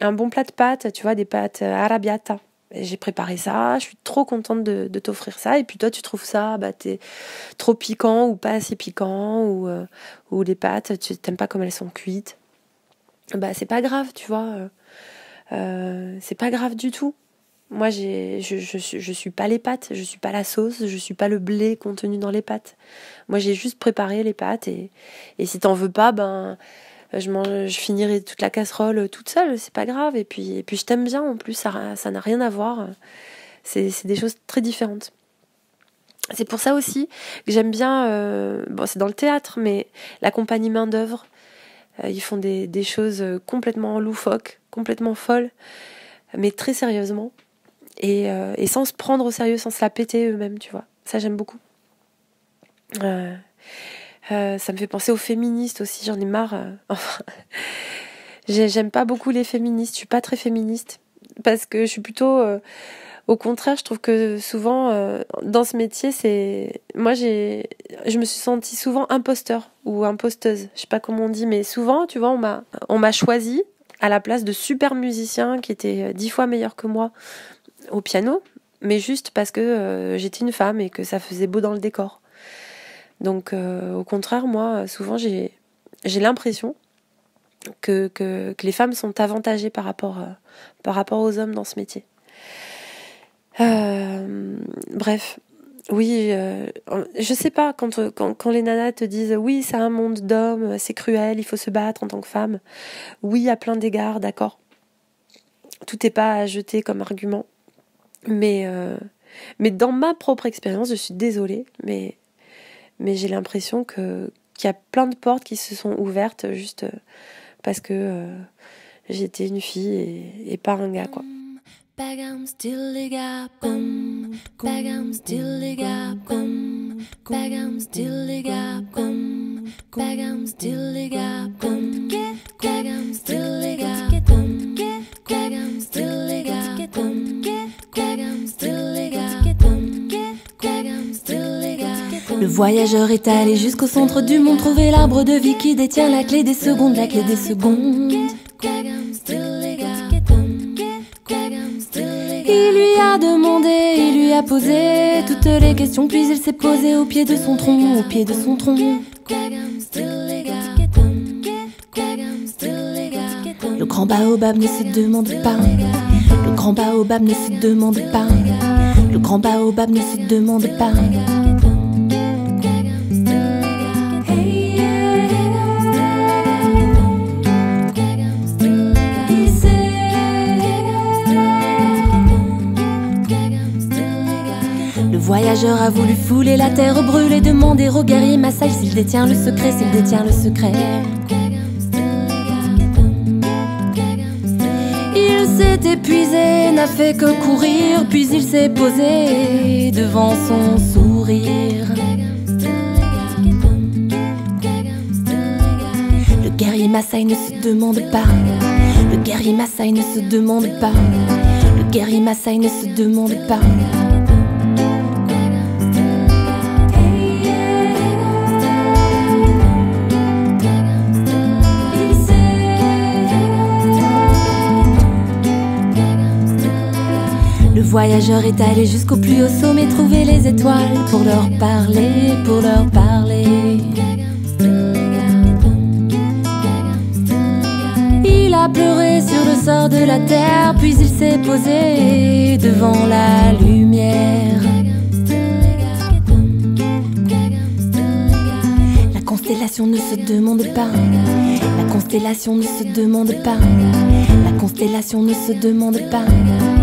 un bon plat de pâtes, tu vois, des pâtes arabiata j'ai préparé ça, je suis trop contente de, t'offrir ça. Et puis toi, tu trouves ça, bah, t'es trop piquant ou pas assez piquant, ou, euh, ou les pâtes, tu t'aimes pas comme elles sont cuites. Bah, c'est pas grave, tu vois. Euh, euh c'est pas grave du tout. Moi, j'ai, je, je, je, suis pas les pâtes, je suis pas la sauce, je suis pas le blé contenu dans les pâtes. Moi, j'ai juste préparé les pâtes et, et si t'en veux pas, ben, je, mange, je finirai toute la casserole toute seule, c'est pas grave. Et puis, et puis je t'aime bien en plus, ça, n'a rien à voir. C'est, des choses très différentes. C'est pour ça aussi que j'aime bien, euh, bon c'est dans le théâtre, mais la compagnie main d'œuvre, euh, ils font des, des choses complètement loufoques, complètement folles, mais très sérieusement, euh, et sans se prendre au sérieux, sans se la péter eux-mêmes, tu vois. Ça j'aime beaucoup. Euh, ça me fait penser aux féministes aussi, j'en ai marre. Euh, [LAUGHS] enfin, j'aime pas beaucoup les féministes, je suis pas très féministe parce que je suis plutôt euh, au contraire, je trouve que souvent dans ce métier, c'est moi j'ai je me suis sentie souvent imposteur ou imposteuse, je sais pas comment on dit mais souvent, tu vois, on m'a on m'a à la place de super musiciens qui étaient dix fois meilleurs que moi au piano, mais juste parce que j'étais une femme et que ça faisait beau dans le décor. Donc euh, au contraire, moi, souvent j'ai l'impression que, les femmes sont avantagées par rapport, euh, aux hommes dans ce métier. Euh, bref, oui, euh, je sais pas, quand, les nanas te disent oui, c'est un monde d'hommes, c'est cruel, il faut se battre en tant que femme. Oui, à plein d'égards, d'accord. Tout n'est pas à jeter comme argument. Mais, mais dans ma propre expérience, je suis désolée, mais mais j'ai l'impression que qu'il y a plein de portes qui se sont ouvertes juste euh, parce que euh, j'étais une fille et, et, pas un gars quoi. Voyageur est allé jusqu'au centre du monde trouver l'arbre de vie qui détient la clé des secondes, la clé des secondes. Il lui a demandé, il lui a posé toutes les questions, puis il s'est posé au pied de son tronc, au pied de son tronc. Le grand baobab ne se demande pas. Le grand baobab ne se demande pas. Le grand baobab ne se demande pas. Voyageur a voulu fouler la terre, brûler, demander au guerrier Massage s'il détient le secret, s'il détient le secret. Il s'est épuisé, n'a fait que courir, puis il s'est posé devant son sourire. Le guerrier Maasai ne se demande pas, le guerrier Maasai ne se demande pas, le guerrier Maasai ne se demande pas. Voyageur est allé jusqu'au plus haut sommet trouver les étoiles pour leur parler, pour leur parler. Il a pleuré sur le sort de la terre, puis il s'est posé devant la lumière. La constellation ne se demande pas, la constellation ne se demande pas, la constellation ne se demande pas.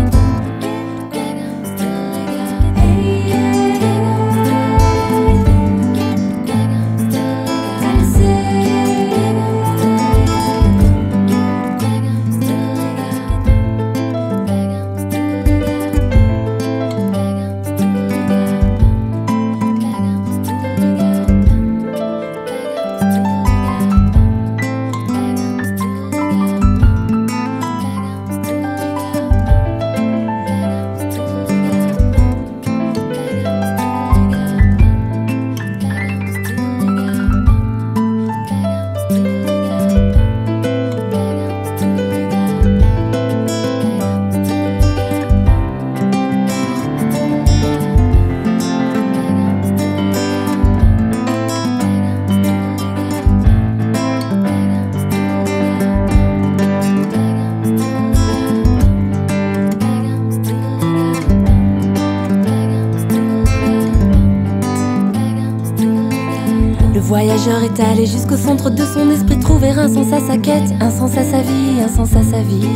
Allé jusqu'au centre de son esprit trouver un sens à sa quête, un sens à sa vie, un sens à sa vie.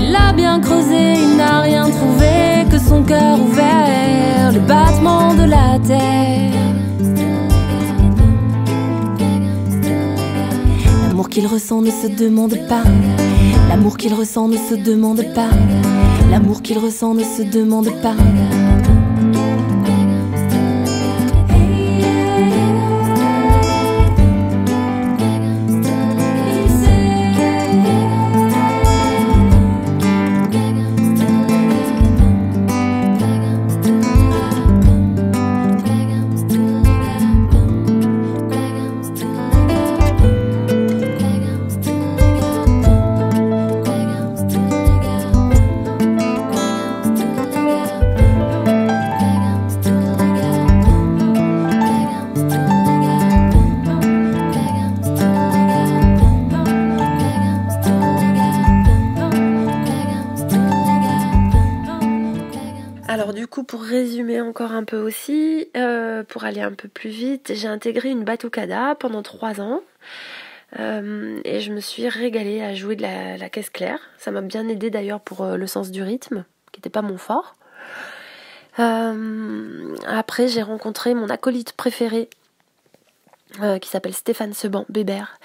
Il a bien creusé, il n'a rien trouvé que son cœur ouvert, le battement de la terre. L'amour qu'il ressent ne se demande pas, l'amour qu'il ressent ne se demande pas, l'amour qu'il ressent ne se demande pas. Peu aussi, euh, pour aller un peu plus vite, j'ai intégré une batucada pendant trois ans. Euh, et je me suis régalée à jouer de la, caisse claire. Ça m'a bien aidé d'ailleurs pour euh, le sens du rythme, qui n'était pas mon fort. Après, j'ai rencontré mon acolyte préféré, qui s'appelle Stéphane Seban, Bébert,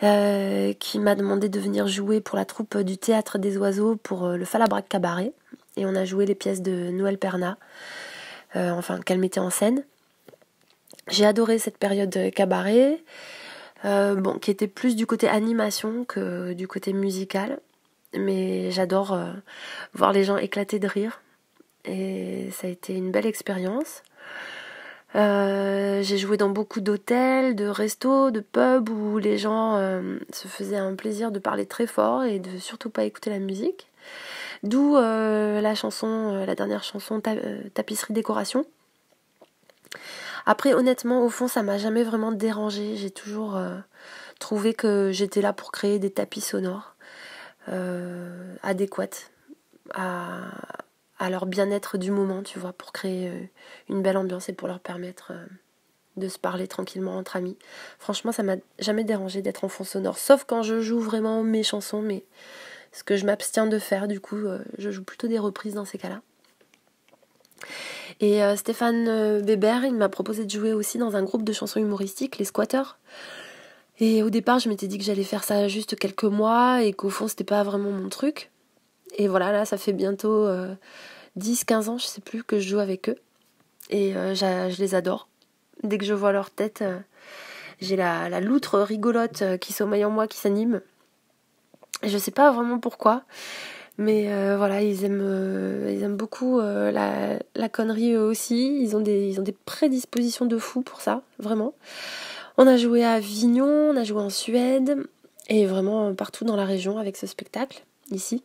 qui m'a demandé de venir jouer pour la troupe du Théâtre des Oiseaux pour le Falabrac Cabaret. Et on a joué les pièces de Noël Perna, euh, enfin qu'elle mettait en scène. J'ai adoré cette période de cabaret, euh, qui était plus du côté animation que du côté musical. Mais j'adore euh, voir les gens éclater de rire. et ça a été une belle expérience. J'ai joué dans beaucoup d'hôtels, de restos, de pubs où les gens se faisaient un plaisir de parler très fort et de surtout pas écouter la musique. D'où euh, la chanson, la dernière chanson Tapisserie Décoration. Après, honnêtement, au fond, ça m'a jamais vraiment dérangé. J'ai toujours trouvé que j'étais là pour créer des tapis sonores adéquates à, à leur bien-être du moment, tu vois, pour créer euh, une belle ambiance et pour leur permettre euh, de se parler tranquillement entre amis. Franchement, ça m'a jamais dérangé d'être en fond sonore, sauf quand je joue vraiment mes chansons, mais ce que je m'abstiens de faire, du coup, euh, je joue plutôt des reprises dans ces cas-là. Et Stéphane Weber, il m'a proposé de jouer aussi dans un groupe de chansons humoristiques, les Squatters. Et au départ, je m'étais dit que j'allais faire ça juste quelques mois et qu'au fond, c'était pas vraiment mon truc. Et voilà, là, ça fait bientôt 10-15 ans, je sais plus, que je joue avec eux. Et euh, je les adore. Dès que je vois leur tête, euh, j'ai la, la, loutre rigolote euh, qui sommeille en moi, qui s'anime. Je sais pas vraiment pourquoi. Mais voilà, ils aiment, ils aiment beaucoup la, la, connerie eux aussi. Ils ont, des, ils ont des prédispositions de fou pour ça, vraiment. On a joué à Avignon, on a joué en Suède et vraiment partout dans la région avec ce spectacle, ici.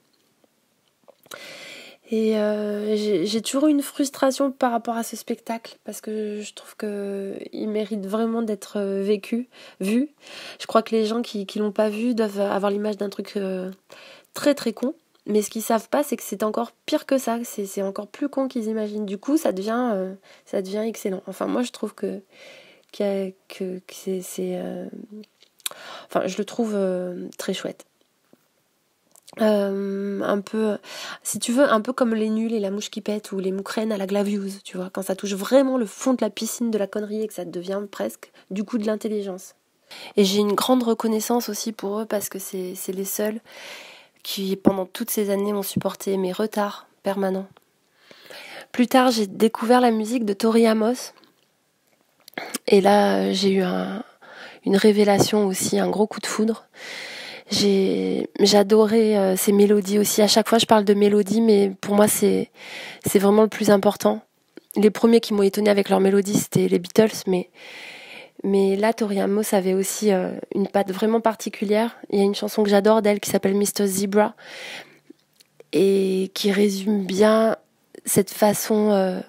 Et euh, j'ai toujours eu une frustration par rapport à ce spectacle parce que je trouve qu'il mérite vraiment d'être euh, vécu, vu. Je crois que les gens qui ne l'ont pas vu doivent avoir l'image d'un truc euh, très très con. Mais ce qu'ils savent pas, c'est que c'est encore pire que ça. C'est encore plus con qu'ils imaginent. Du coup, ça devient, ça devient excellent. Enfin, moi, je trouve que, que, que c'est. enfin, je le trouve très chouette. Euh, un peu, si tu veux, un peu comme les nuls et la mouche qui pète ou les moucrènes à la glaviouse, tu vois, quand ça touche vraiment le fond de la piscine de la connerie et que ça devient presque du coup de l'intelligence. Et j'ai une grande reconnaissance aussi pour eux parce que c'est les seuls qui, pendant toutes ces années, ont supporté mes retards permanents. Plus tard, j'ai découvert la musique de Tori Amos. Et là, j'ai eu un, une révélation aussi, un gros coup de foudre j'ai j'adorais euh, ces mélodies aussi. À chaque fois, je parle de mélodies, mais pour moi, c'est c'est vraiment le plus important. Les premiers qui m'ont étonné avec leurs mélodies, c'était les Beatles, mais mais là, Tori Amos avait aussi euh, une patte vraiment particulière. Il y a une chanson que j'adore d'elle qui s'appelle Mr. Zebra et qui résume bien cette façon euh,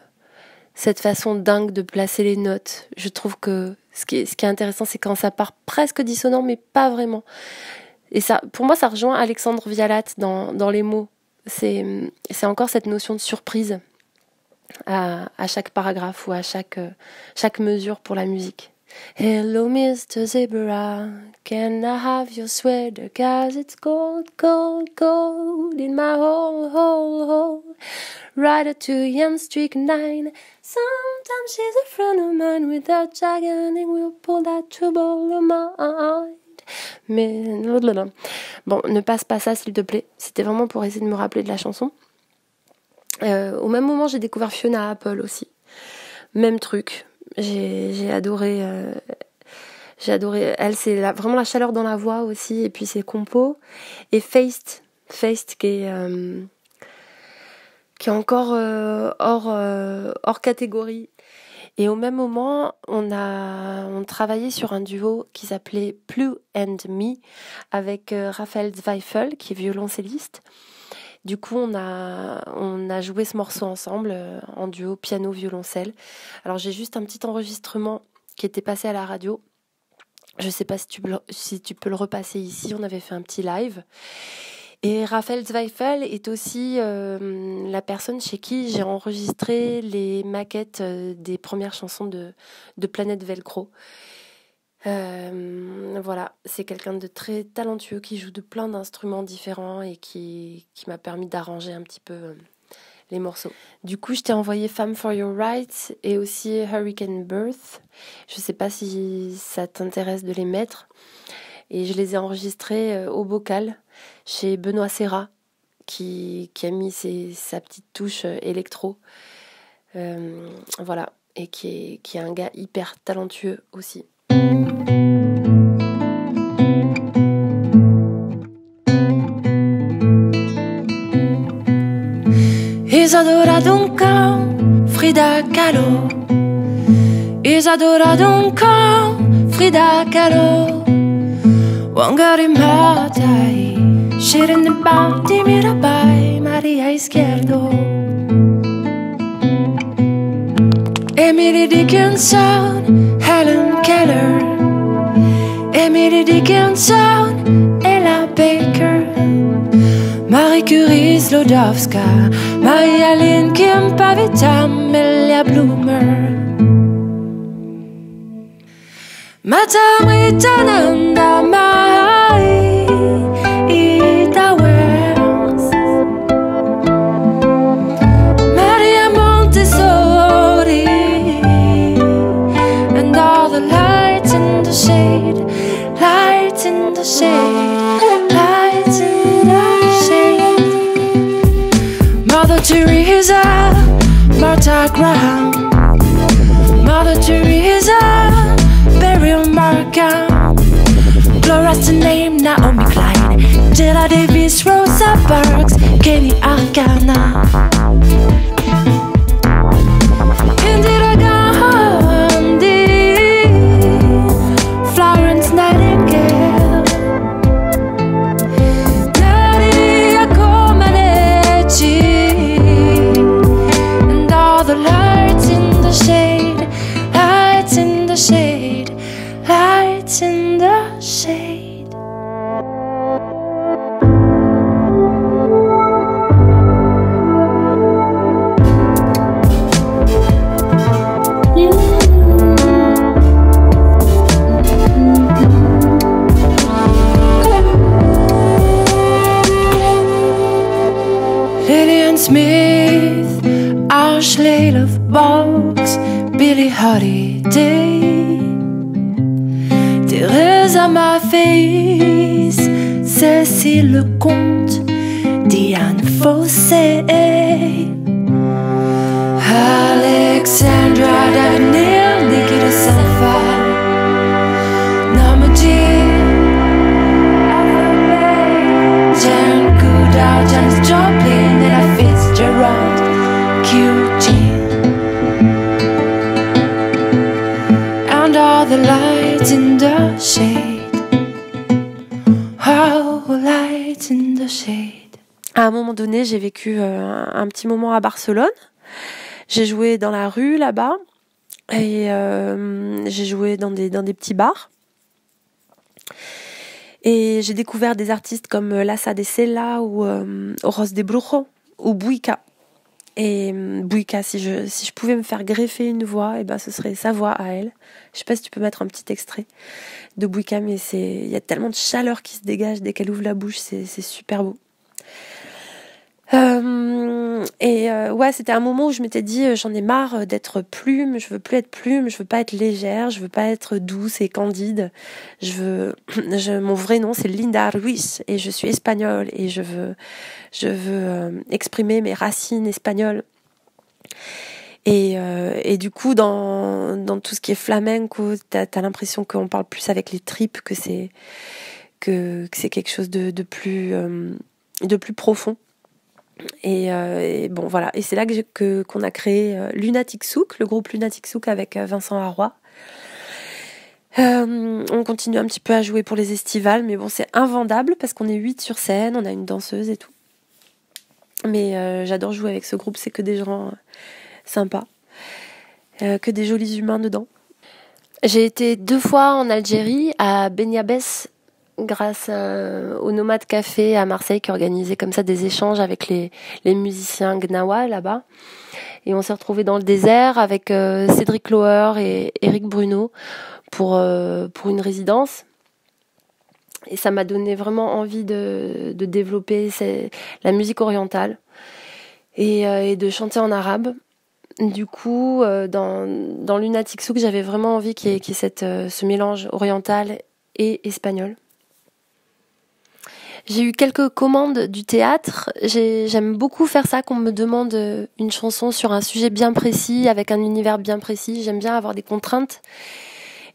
cette façon dingue de placer les notes. Je trouve que ce qui ce qui est intéressant, c'est quand ça part presque dissonant, mais pas vraiment. Et ça, pour moi, ça rejoint Alexandre Vialat dans, dans les mots. C'est, encore cette notion de surprise à, à chaque paragraphe ou à chaque, chaque mesure pour la musique. Hello, Mr. Zebra, can I have your sweater? Cause it's cold, cold, cold in my hole, hole, hole. Rider to young streak nine. Sometimes she's a friend of mine without jagging, we'll pull that trouble of mine. Mais bon, ne passe pas ça s'il te plaît. C'était vraiment pour essayer de me rappeler de la chanson. Euh, au même moment, j'ai découvert Fiona Apple aussi. Même truc. J'ai adoré. Euh, adoré. Elle, c'est vraiment la chaleur dans la voix aussi, et puis ses compos. Et Faced, Faced qui est euh, qui est encore hors catégorie et au même moment, on a on travaillait sur un duo qui s'appelait Plue and Me avec euh, Raphaël Zweifel qui est violoncelliste. Du coup, on a on a joué ce morceau ensemble euh, en duo piano violoncelle. Alors j'ai juste un petit enregistrement qui était passé à la radio. Je sais pas si tu, si tu peux le repasser ici. On avait fait un petit live. Et Raphaël Zweifel est aussi euh, la personne chez qui j'ai enregistré les maquettes euh, des premières chansons de, de Planète Velcro. Euh, voilà, c'est quelqu'un de très talentueux qui joue de plein d'instruments différents et qui, qui m'a permis d'arranger un petit peu les morceaux. Du coup, je t'ai envoyé Femme for Your Rights et aussi Hurricane Birth. Je sais pas si ça t'intéresse de les mettre. Et je les ai enregistrés au bocal chez Benoît Serra, qui, qui a mis ses, sa petite touche euh, électro. Euh, voilà, et qui est, qui est un gars hyper talentueux aussi. Isadora d'un Duncan, Frida Kahlo. Isadora Duncan, Frida Kahlo. Wangari Şirin bam demir bay Maria Izquierdo Emily Dickinson Helen Keller. Emily Dickinson Ella Baker. Marie Curie Slodowska Maria Linkin Pavita Melia Bloomer. Madame Ritananda Maria shade Lights in the shade Mother Teresa Martha Graham Mother Teresa burial marker. Glora's the name, Naomi Klein. Jella Davis, Rosa Parks, Kenny Arcana. Billie Holiday, Teresa Maffeis, Cécile Lecomte, Diane Fossé, À un moment donné, j'ai vécu euh, un, petit moment à Barcelone. J'ai joué dans la rue là-bas et euh, j'ai joué dans des, dans des petits bars. Et j'ai découvert des artistes comme Lassa de Sella ou euh, Oros de Brujo ou Bouika. Et euh, Bouika, si je, si je pouvais me faire greffer une voix, et ben ce serait sa voix à elle. Je sais pas si tu peux mettre un petit extrait de Bouika, mais c'est il y a tellement de chaleur qui se dégage dès qu'elle ouvre la bouche, c'est super beau. Euh, et euh, ouais, c'était un moment où je m'étais dit, euh, j'en ai marre d'être plume, je veux plus être plume, je veux pas être légère, je veux pas être douce et candide. Je veux, [CLEARS THROAT] je, mon vrai nom c'est Linda Ruiz et je suis espagnole et je veux, je veux exprimer mes racines espagnoles. Et, euh, et du coup, dans, tout ce qui est flamenco, t'as as, l'impression qu'on parle plus avec les tripes, que c'est que, que c'est quelque chose de, euh, plus profond. Et, euh, et, bon voilà, et c'est là que qu'on a créé Lunatic Souk, le groupe Lunatic Souk avec Vincent Harroy. Euh, on continue un petit peu à jouer pour les estivales, mais bon c'est invendable parce qu'on est 8 sur scène, on a une danseuse et tout. Mais j'adore jouer avec ce groupe, c'est que des gens sympas, que des jolis humains dedans. J'ai été deux fois en Algérie, à Beniabès, grâce euh, au Nomade Café à Marseille qui organisait comme ça des échanges avec les, les musiciens Gnawa là-bas. Et on s'est retrouvés dans le désert avec euh, Cédric Loher et Eric Bruno pour, euh, pour une résidence. Et ça m'a donné vraiment envie de, de développer la musique orientale et, de chanter en arabe. Du coup, dans, dans Lunatic Souk, j'avais vraiment envie qu'il y ait, qu y ait cette, ce mélange oriental et espagnol. J'ai eu quelques commandes du théâtre. J'aime beaucoup faire ça, qu'on me demande une chanson sur un sujet bien précis, avec un univers bien précis. J'aime bien avoir des contraintes.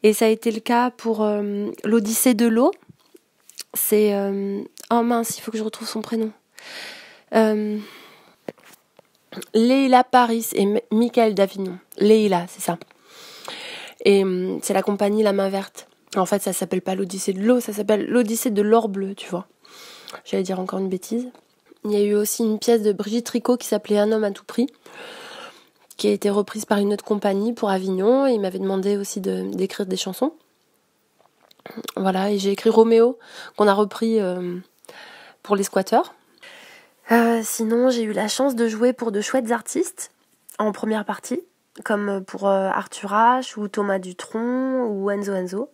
Et ça a été le cas pour euh, l'Odyssée de l'eau. C'est... Euh... Oh mince, il faut que je retrouve son prénom. Euh... Leila Paris et Michael d'Avignon. Leila, c'est ça. Et hum, c'est la compagnie La Main Verte. En fait, ça s'appelle pas l'Odyssée de l'eau, ça s'appelle l'Odyssée de l'or bleu, tu vois. J'allais dire encore une bêtise. Il y a eu aussi une pièce de Brigitte Tricot qui s'appelait Un homme à tout prix, qui a été reprise par une autre compagnie pour Avignon. Et il m'avait demandé aussi d'écrire des chansons. Voilà, et j'ai écrit Roméo, qu'on a repris euh, pour les squatteurs. Euh, sinon, j'ai eu la chance de jouer pour de chouettes artistes en première partie, comme pour euh, Arthur H ou Thomas Dutronc ou Enzo Enzo.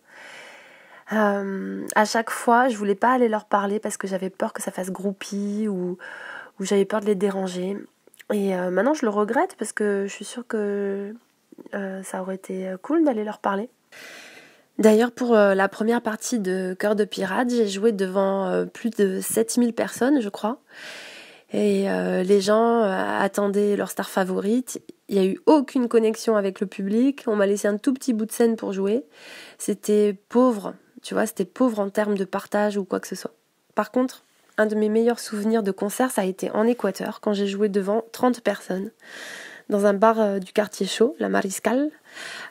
à chaque fois, je voulais pas aller leur parler parce que j'avais peur que ça fasse groupie ou, ou j'avais peur de les déranger. Et maintenant, je le regrette parce que je suis sûre que ça aurait été cool d'aller leur parler. D'ailleurs, pour euh, la première partie de Cœur de Pirate, j'ai joué devant euh, plus de 7000 personnes, je crois. Et euh, les gens attendaient leur star favorite. Il n'y a eu aucune connexion avec le public. On m'a laissé un tout petit bout de scène pour jouer. C'était pauvre, tu vois, c'était pauvre en termes de partage ou quoi que ce soit. Par contre, un de mes meilleurs souvenirs de concert, ça a été en Équateur, quand j'ai joué devant 30 personnes, dans un bar du quartier chaud, la Mariscal,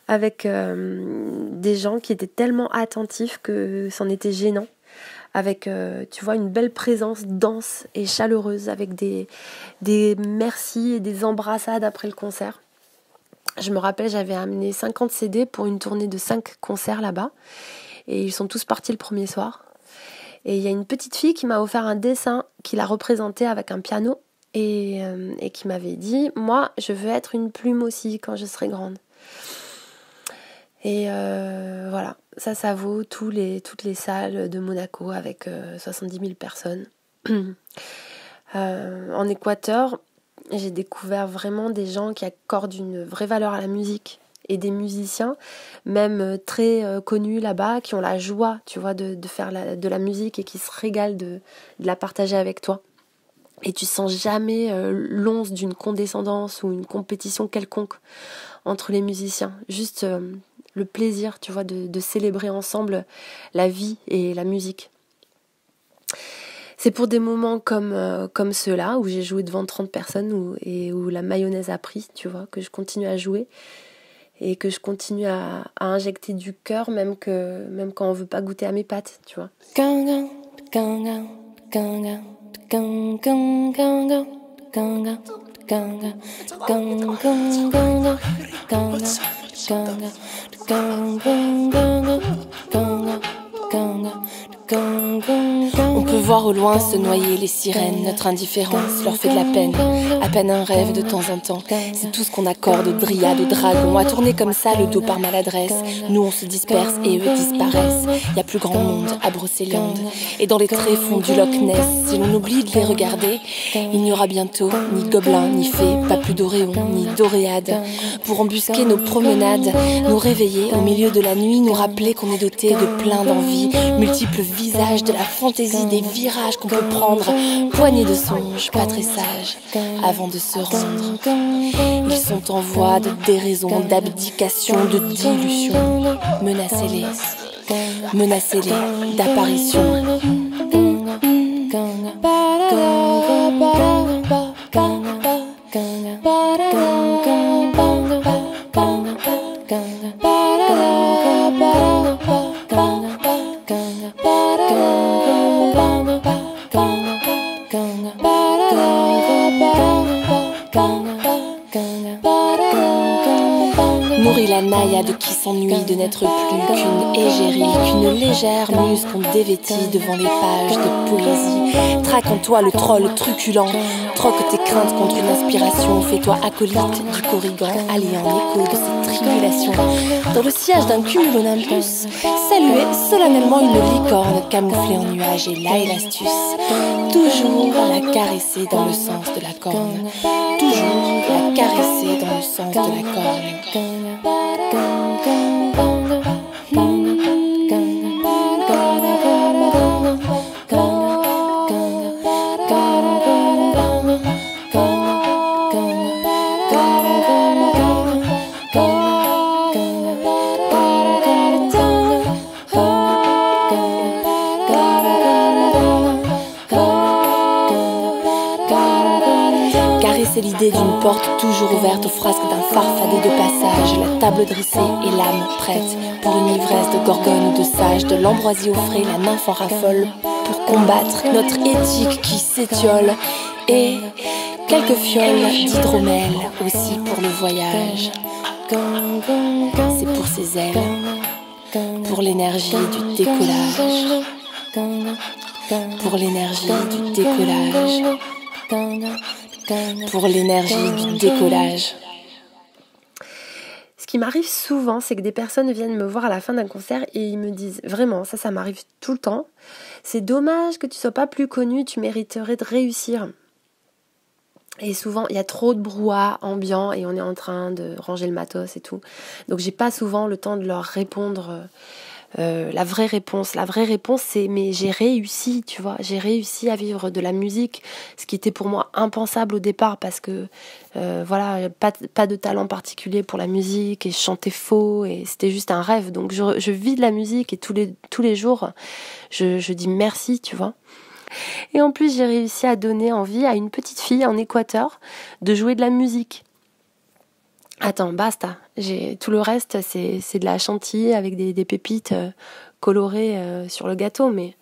avec euh, des gens qui étaient tellement attentifs que c'en était gênant. Avec, euh, tu vois, une belle présence dense et chaleureuse, avec des, des merci et des embrassades après le concert. Je me rappelle, j'avais amené 50 CD pour une tournée de 5 concerts là-bas. Et ils sont tous partis le premier soir. Et il y a une petite fille qui m'a offert un dessin qu'il a représenté avec un piano et, euh, et qui m'avait dit Moi, je veux être une plume aussi quand je serai grande. Et euh, voilà, ça, ça vaut toutes les salles de Monaco avec 70 euh, 000 personnes. [CLEARS THROAT] Euh, en Équateur, j'ai découvert vraiment des gens qui accordent une vraie valeur à la musique et des musiciens, même très connus là-bas, qui ont la joie, tu vois, de, faire de la musique et qui se régalent de, de, la partager avec toi. Et tu sens jamais l'once d'une condescendance ou une compétition quelconque entre les musiciens. Juste le plaisir, tu vois, de, célébrer ensemble la vie et la musique. C'est pour des moments comme, euh, comme ceux-là, où j'ai joué devant 30 personnes et où la mayonnaise a pris, tu vois, que je continue à jouer et que je continue à, injecter du cœur, même, que, même quand on veut pas goûter à mes pâtes, tu vois. Gonga, gonga, gonga, gonga, gonga, gonga, gonga, gonga, gonga, On peut voir au loin se noyer les sirènes, notre indifférence leur fait de la peine. À peine un rêve de temps en temps, c'est tout ce qu'on accorde aux dryades, dragons. À tourner comme ça le dos par maladresse, nous on se disperse et eux disparaissent. Y a plus grand monde à Brocéliande. Et dans les tréfonds du Loch Ness, si l'on oublie de les regarder, il n'y aura bientôt ni gobelins, ni fées, pas plus d'oréons, ni d'oréades. Pour embusquer nos promenades, nous réveiller au milieu de la nuit, nous rappeler qu'on est doté de plein d'envies, multiples visage de la fantaisie des virages qu'on peut prendre, poignée de songes, pas très sages, avant de se rendre. Ils sont en voie de déraison, d'abdication, de dilution. Menacez-les, menacez-les d'apparition. De qui s'ennuie de n'être plus qu'une égérie, qu'une légère muse qu'on dévêtit devant les pages de poésie. Traque en toi le troll truculent, troque tes craintes contre une inspiration, fais-toi acolyte du corrigan, alliant l'écho de cette tribulation. Dans le sillage d'un cumulonimbus, saluer solennellement une licorne camouflée en nuage, et là est l'astuce. Toujours la caresser dans le sens de la corne, toujours la caresser dans le sens de la corne. L'idée d'une porte toujours ouverte au frasque d'un farfadet de passage, la table dressée et l'âme prête pour une ivresse de gorgone de sage, de l'ambroisie au frais, la nymphe en raffole pour combattre notre éthique qui s'étiole et quelques fioles d'hydromel aussi pour le voyage. C'est pour ses ailes, pour l'énergie du décollage, pour l'énergie du décollage, pour l'énergie du décollage. Ce qui m'arrive souvent, c'est que des personnes viennent me voir à la fin d'un concert et ils me disent vraiment, ça, ça m'arrive tout le temps. C'est dommage que tu sois pas plus connu, tu mériterais de réussir. Et souvent, il y a trop de brouhaha ambiant et on est en train de ranger le matos et tout. Donc, j'ai pas souvent le temps de leur répondre euh, la vraie réponse. La vraie réponse, c'est mais j'ai réussi, tu vois. J'ai réussi à vivre de la musique, ce qui était pour moi impensable au départ parce que, euh, voilà, pas, pas de talent particulier pour la musique et je chantais faux et c'était juste un rêve. Donc, je, je vis de la musique et tous les, tous les jours, je, je dis merci, tu vois. Et en plus, j'ai réussi à donner envie à une petite fille en Équateur de jouer de la musique. Attends, basta. J'ai tout le reste, c'est de la chantilly avec des, pépites euh, colorées euh, sur le gâteau, mais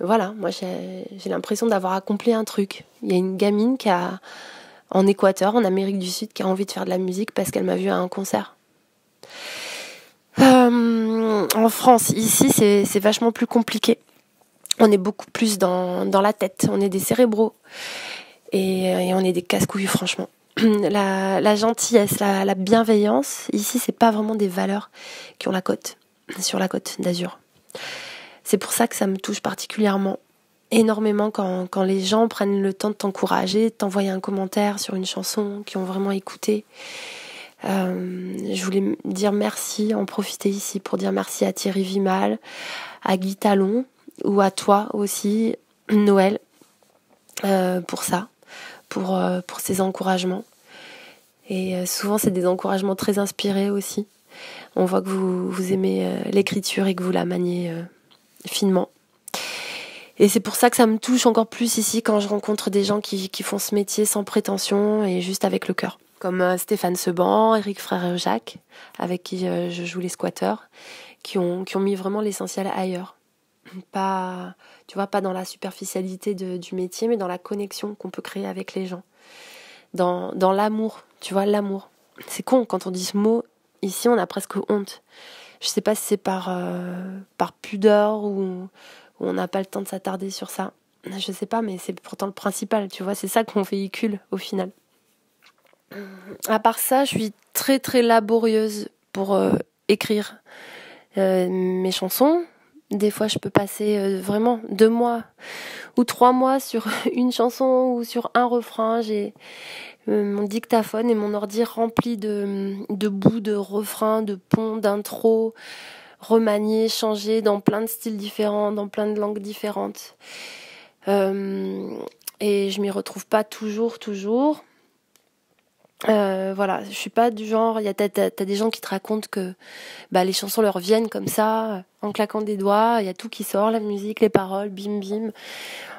voilà, moi j'ai l'impression d'avoir accompli un truc. Il y a une gamine qui a en Équateur, en Amérique du Sud, qui a envie de faire de la musique parce qu'elle m'a vu à un concert. Euh, en France, ici, c'est vachement plus compliqué on est beaucoup plus dans, dans la tête, on est des cérébraux et, et on est des casse-couilles franchement. [CLEARS THROAT] La, gentillesse, la, la bienveillance, ici c'est pas vraiment des valeurs qui ont la cote, sur la côte d'Azur. C'est pour ça que ça me touche particulièrement énormément quand, quand les gens prennent le temps de t'encourager, de t'envoyer un commentaire sur une chanson, qui ont vraiment écouté. Euh, je voulais dire merci, en profiter ici pour dire merci à Thierry Vimal, à Guy Talon, ou à toi aussi, Noël, euh, pour ça, pour, euh, pour ces encouragements. Et euh, souvent, c'est des encouragements très inspirés aussi. On voit que vous, vous aimez l'écriture et que vous la maniez finement. Et c'est pour ça que ça me touche encore plus ici quand je rencontre des gens qui, qui font ce métier sans prétention et juste avec le cœur. Comme Stéphane Seban, Eric Frère Jacques, avec qui je joue les squatteurs, qui ont, qui ont mis vraiment l'essentiel ailleurs pas, tu vois, pas dans la superficialité du métier, mais dans la connexion qu'on peut créer avec les gens. Dans, dans l'amour, tu vois, l'amour. C'est con quand on dit ce mot, ici on a presque honte. Je sais pas si c'est par, euh, par pudeur ou, ou on n'a pas le temps de s'attarder sur ça. Je sais pas, mais c'est pourtant le principal, tu vois, c'est ça qu'on véhicule au final. À part ça, je suis très très laborieuse pour euh, écrire euh, mes chansons, des fois, je peux passer euh, vraiment deux mois ou trois mois sur [LAUGHS] une chanson ou sur un refrain. J'ai euh, mon dictaphone et mon ordi rempli de, de bouts de refrains, de ponts, d'intro, remaniés, changés dans plein de styles différents, dans plein de langues différentes. Euh, et je m'y retrouve pas toujours, toujours. Euh, voilà, je suis pas du genre. Il y a t'as, des gens qui te racontent que bah les chansons leur viennent comme ça, en claquant des doigts. Il y a tout qui sort, la musique, les paroles, bim bim,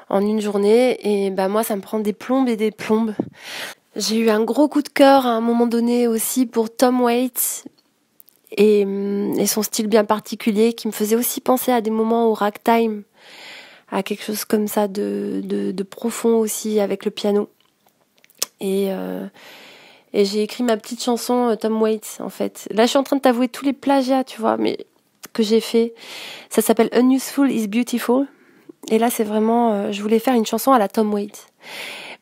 en une journée. Et bah moi, ça me prend des plombes et des plombes. J'ai eu un gros coup de cœur à un moment donné aussi pour Tom Waits et, et son style bien particulier qui me faisait aussi penser à des moments au ragtime, à quelque chose comme ça de de, de profond aussi avec le piano. Et euh, et j'ai écrit ma petite chanson euh, Tom Waits, en fait. Là, je suis en train de t'avouer tous les plagiats, tu vois, mais que j'ai fait. Ça s'appelle Unuseful is Beautiful. Et là, c'est vraiment, euh, je voulais faire une chanson à la Tom Waits.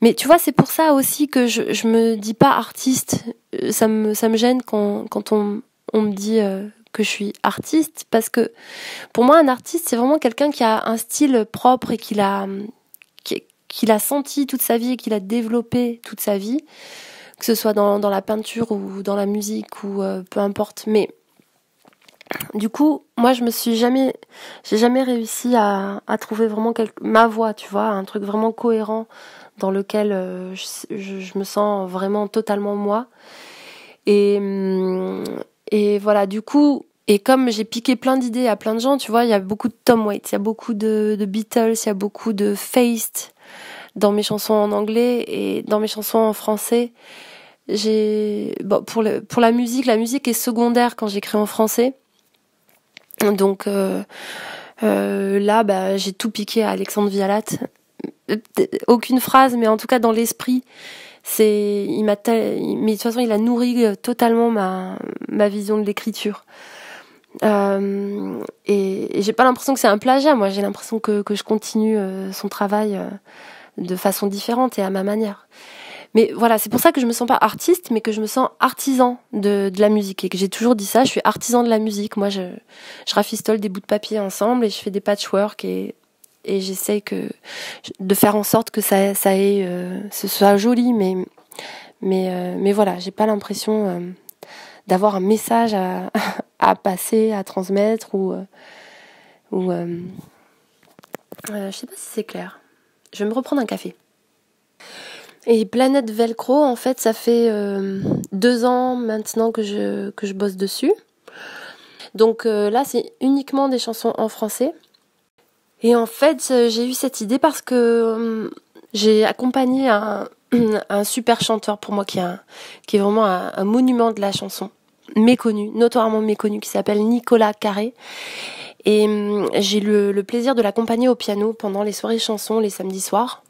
Mais tu vois, c'est pour ça aussi que je, je me dis pas artiste. Euh, ça me, ça me gêne quand, quand on, on me dit que je suis artiste, parce que pour moi, un artiste, c'est vraiment quelqu'un qui a un style propre et a, qu'il a senti toute sa vie et qu'il a développé toute sa vie que ce soit dans, dans la peinture ou dans la musique ou euh, peu importe. Mais du coup, moi, je me suis jamais, j'ai jamais réussi à, à trouver vraiment ma voix, tu vois, un truc vraiment cohérent dans lequel euh, je, je, me sens vraiment totalement moi. Et, hum, et voilà, du coup, et comme j'ai piqué plein d'idées à plein de gens, tu vois, il y a beaucoup de Tom Waits, il y a beaucoup de, Beatles, il y a beaucoup de Faced, dans mes chansons en anglais et dans mes chansons en français. Pour la musique, la musique est secondaire quand j'écris en français. Donc euh, euh, là, bah, j'ai tout piqué à Alexandre Vialat. Aucune phrase, mais en tout cas dans l'esprit, c'est il m'a mais de toute façon il a nourri totalement ma vision de l'écriture. Euh, et, et j'ai pas l'impression que c'est un plagiat. Moi, j'ai l'impression que, je continue euh, son travail euh, de façon différente et à ma manière. Mais voilà, c'est pour ça que je me sens pas artiste, mais que je me sens artisan de, de la musique et que j'ai toujours dit ça. Je suis artisan de la musique. Moi, je, je rafistole des bouts de papier ensemble et je fais des patchwork et, et j'essaye que de faire en sorte que ça, ça ait, euh, ce soit joli, mais mais euh, mais voilà, j'ai pas l'impression d'avoir un message à, [LAUGHS] à passer, à transmettre ou euh, ou euh, euh, je sais pas si c'est clair. Je vais me reprendre un café. Et Planète Velcro, en fait, ça fait deux ans maintenant que je, que je bosse dessus. Donc là, c'est uniquement des chansons en français. Et en fait, j'ai eu cette idée parce que j'ai accompagné un, [CLEARS THROAT] un, super chanteur pour moi qui, est, qui est vraiment un monument de la chanson méconnu, notoirement méconnu, qui s'appelle Nicolas Carré. Et j'ai eu le, plaisir de l'accompagner au piano pendant les soirées chansons les samedis soirs.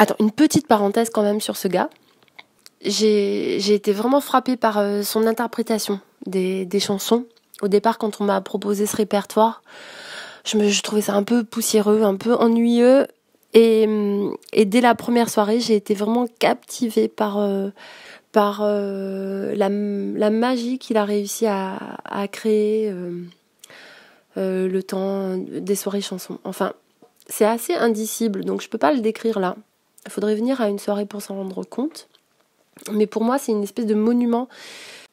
Attends, une petite parenthèse quand même sur ce gars. J'ai été vraiment frappée par euh, son interprétation des, des, chansons. Au départ, quand on m'a proposé ce répertoire, je, me, je trouvais ça un peu poussiéreux, un peu ennuyeux. Et, hum, et dès la première soirée, j'ai été vraiment captivée par... Euh, par euh, la, la, magie qu'il a réussi à, à créer le temps des soirées chansons. Enfin, c'est assez indicible, donc je peux pas le décrire là. Faudrait venir à une soirée pour s'en rendre compte. Mais pour moi, c'est une espèce de monument.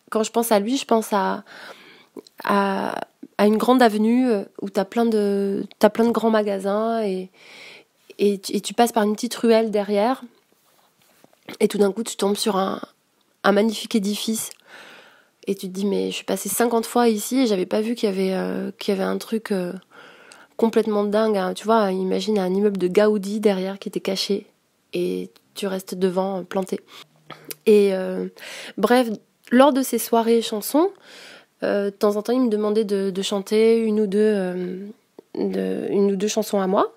Quand je pense à lui, je pense à, à, une grande avenue où tu as, plein de, grands magasins et, et, et tu passes par une petite ruelle derrière. Et tout d'un coup, tu tombes sur un, un magnifique édifice. Et tu te dis, mais je suis passée 50 fois ici et j'avais pas vu qu'il y avait, euh, qu'il y avait un truc euh, complètement dingue. Hein. Tu vois, imagine un immeuble de Gaudi derrière qui était caché et tu restes devant, planté. Et euh, bref, lors de ces soirées chansons, de temps en temps, il me demandait de, chanter une ou deux, de, une ou deux chansons à moi.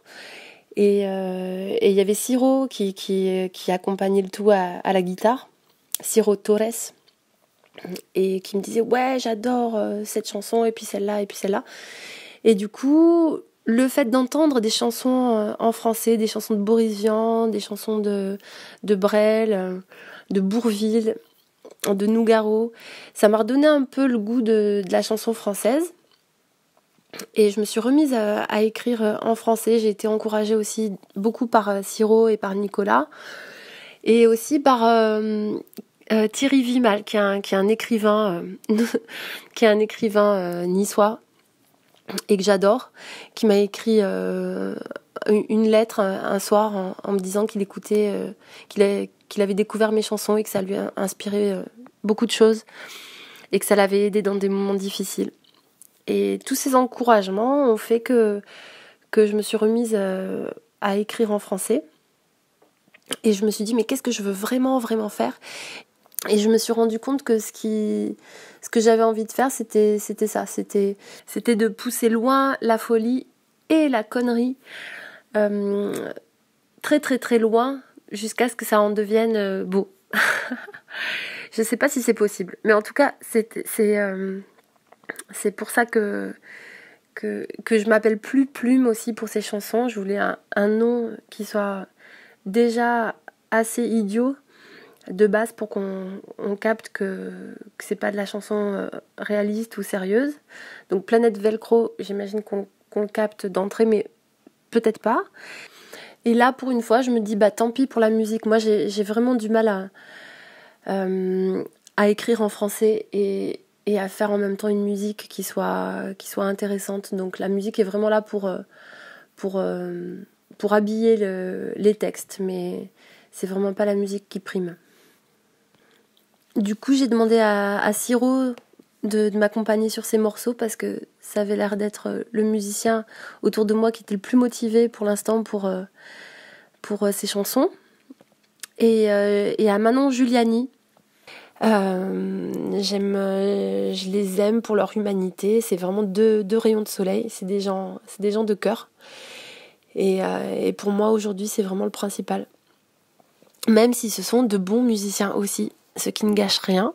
Et il y avait Siro qui, accompagnait le tout à la guitare. Ciro Torres et qui me disait ouais j'adore euh, cette chanson et puis celle-là et puis celle-là et du coup le fait d'entendre des chansons euh, en français des chansons de Boris Vian des chansons de de Brel euh, de Bourville de Nougaro ça m'a redonné un peu le goût de, la chanson française. Et je me suis remise à, écrire en français. J'ai été encouragée aussi beaucoup par Siro et par Nicolas. Et aussi par euh, Thierry Vimal, qui est un, écrivain, euh, [LAUGHS] qui est un écrivain euh, niçois et que j'adore, qui m'a écrit une lettre un, soir en, me disant qu'il écoutait, qu'il qu'il avait découvert mes chansons et que ça lui a inspiré beaucoup de choses et que ça l'avait aidé dans des moments difficiles. Et tous ces encouragements ont fait que, que je me suis remise à écrire en français. Et je me suis dit, mais qu'est-ce que je veux vraiment, vraiment faire? Et je me suis rendu compte que ce, qui, ce que j'avais envie de faire, c'était, ça. C'était, de pousser loin la folie et la connerie. Euh, très très très loin jusqu'à ce que ça en devienne euh, beau. [LAUGHS] je ne sais pas si c'est possible. Mais en tout cas, c'est, euh, pour ça que, que, je m'appelle plus Plume aussi pour ces chansons. Je voulais un nom qui soit déjà assez idiot de base pour qu'on capte que, que c'est pas de la chanson euh, réaliste ou sérieuse. Donc Planète Velcro, j'imagine qu'on le capte d'entrée, mais peut-être pas. Et là, pour une fois, je me dis, bah tant pis pour la musique. Moi, j'ai vraiment du mal à, euh, à écrire en français et, et, à faire en même temps une musique qui soit, qui soit intéressante. Donc la musique est vraiment là pour, euh, pour, pour habiller le, les textes, mais c'est vraiment pas la musique qui prime. Du coup, j'ai demandé à, à Siro de, m'accompagner sur ces morceaux parce que ça avait l'air d'être euh, le musicien autour de moi qui était le plus motivé pour l'instant pour, euh, pour ses chansons. Et, à Manon Giuliani. je les aime pour leur humanité. C'est vraiment deux, deux rayons de soleil. C'est des gens, des gens de cœur. Et pour moi aujourd'hui, c'est vraiment le principal. Même si ce sont de bons musiciens aussi, ce qui ne gâche rien.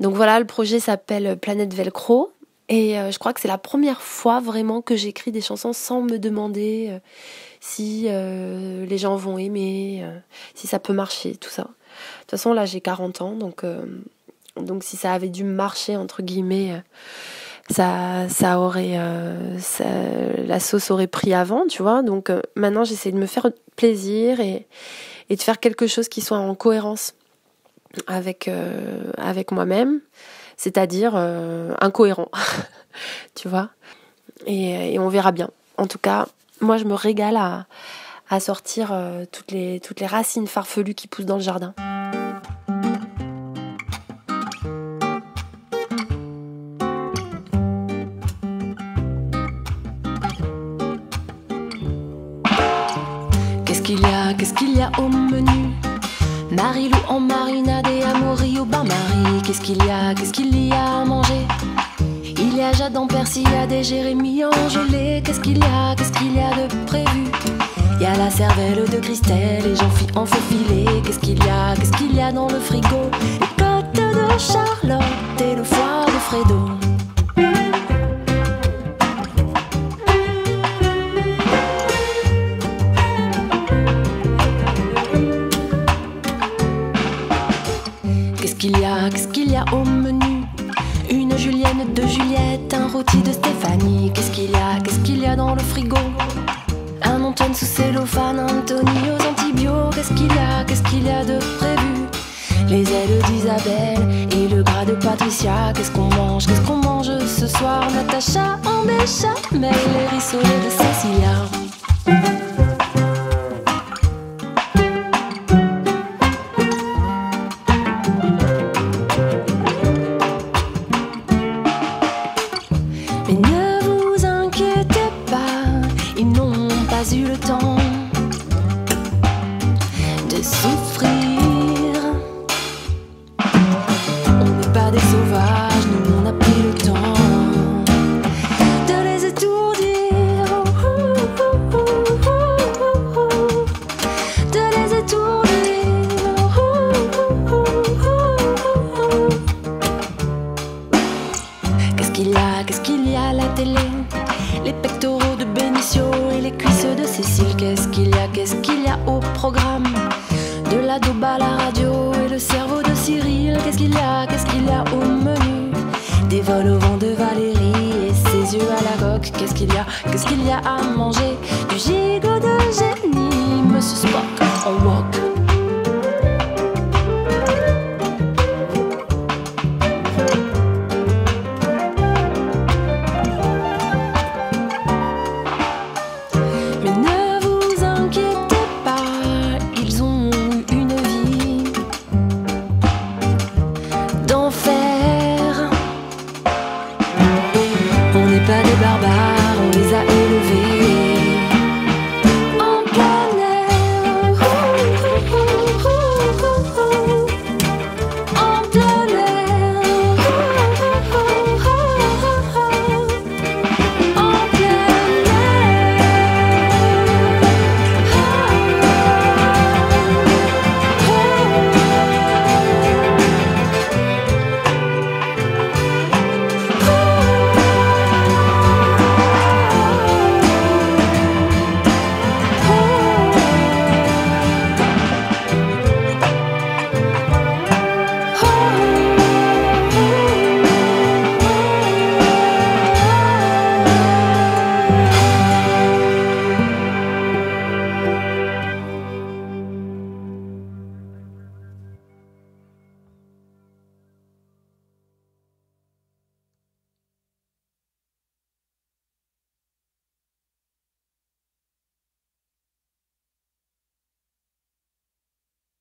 Donc voilà, le projet s'appelle Planète Velcro. Et euh, je crois que c'est la première fois vraiment que j'écris des chansons sans me demander euh, si euh, les gens vont aimer, si ça peut marcher, tout ça. De toute façon, là, j'ai 40 ans, donc, donc si ça avait dû marcher, entre guillemets, ça, ça aurait, la sauce aurait pris avant, tu vois. Donc maintenant, j'essaie de me faire plaisir et, et de faire quelque chose qui soit en cohérence avec, euh, avec moi-même, c'est-à-dire euh, incohérent, [LAUGHS] tu vois? Et, on verra bien. En tout cas, moi, je me régale à, à sortir euh, toutes, les, toutes les racines farfelues qui poussent dans le jardin. Qu'est-ce qu'il y a, qu'est-ce qu'il y a au menu? Marilou en marinade et amaury au bain-marie. Qu'est-ce qu'il y a, qu'est-ce qu'il y a à manger? Il y a Jade en a des Jérémy en gelée. Qu'est-ce qu'il y a, qu'est-ce qu'il y a de prévu? Il y a la cervelle de Christelle et Jean-Phi en faux filet. Qu'est-ce qu'il y a, qu'est-ce qu'il y a dans le frigo? Les côtes de Charlotte et le foie de Fredo. Qu'est-ce qu'il y a au menu? Une julienne de Juliette, un rôti de Stéphanie. Qu'est-ce qu'il y a, qu'est-ce qu'il y a dans le frigo? Un Antoine sous cellophane, Anthony aux antibiotiques. Qu'est-ce qu'il y a, qu'est-ce qu'il y a de prévu? Les ailes d'Isabelle et le gras de Patricia. Qu'est-ce qu'on mange, qu'est-ce qu'on mange ce soir? Natacha en béchamel, les rissolés de Cécilia.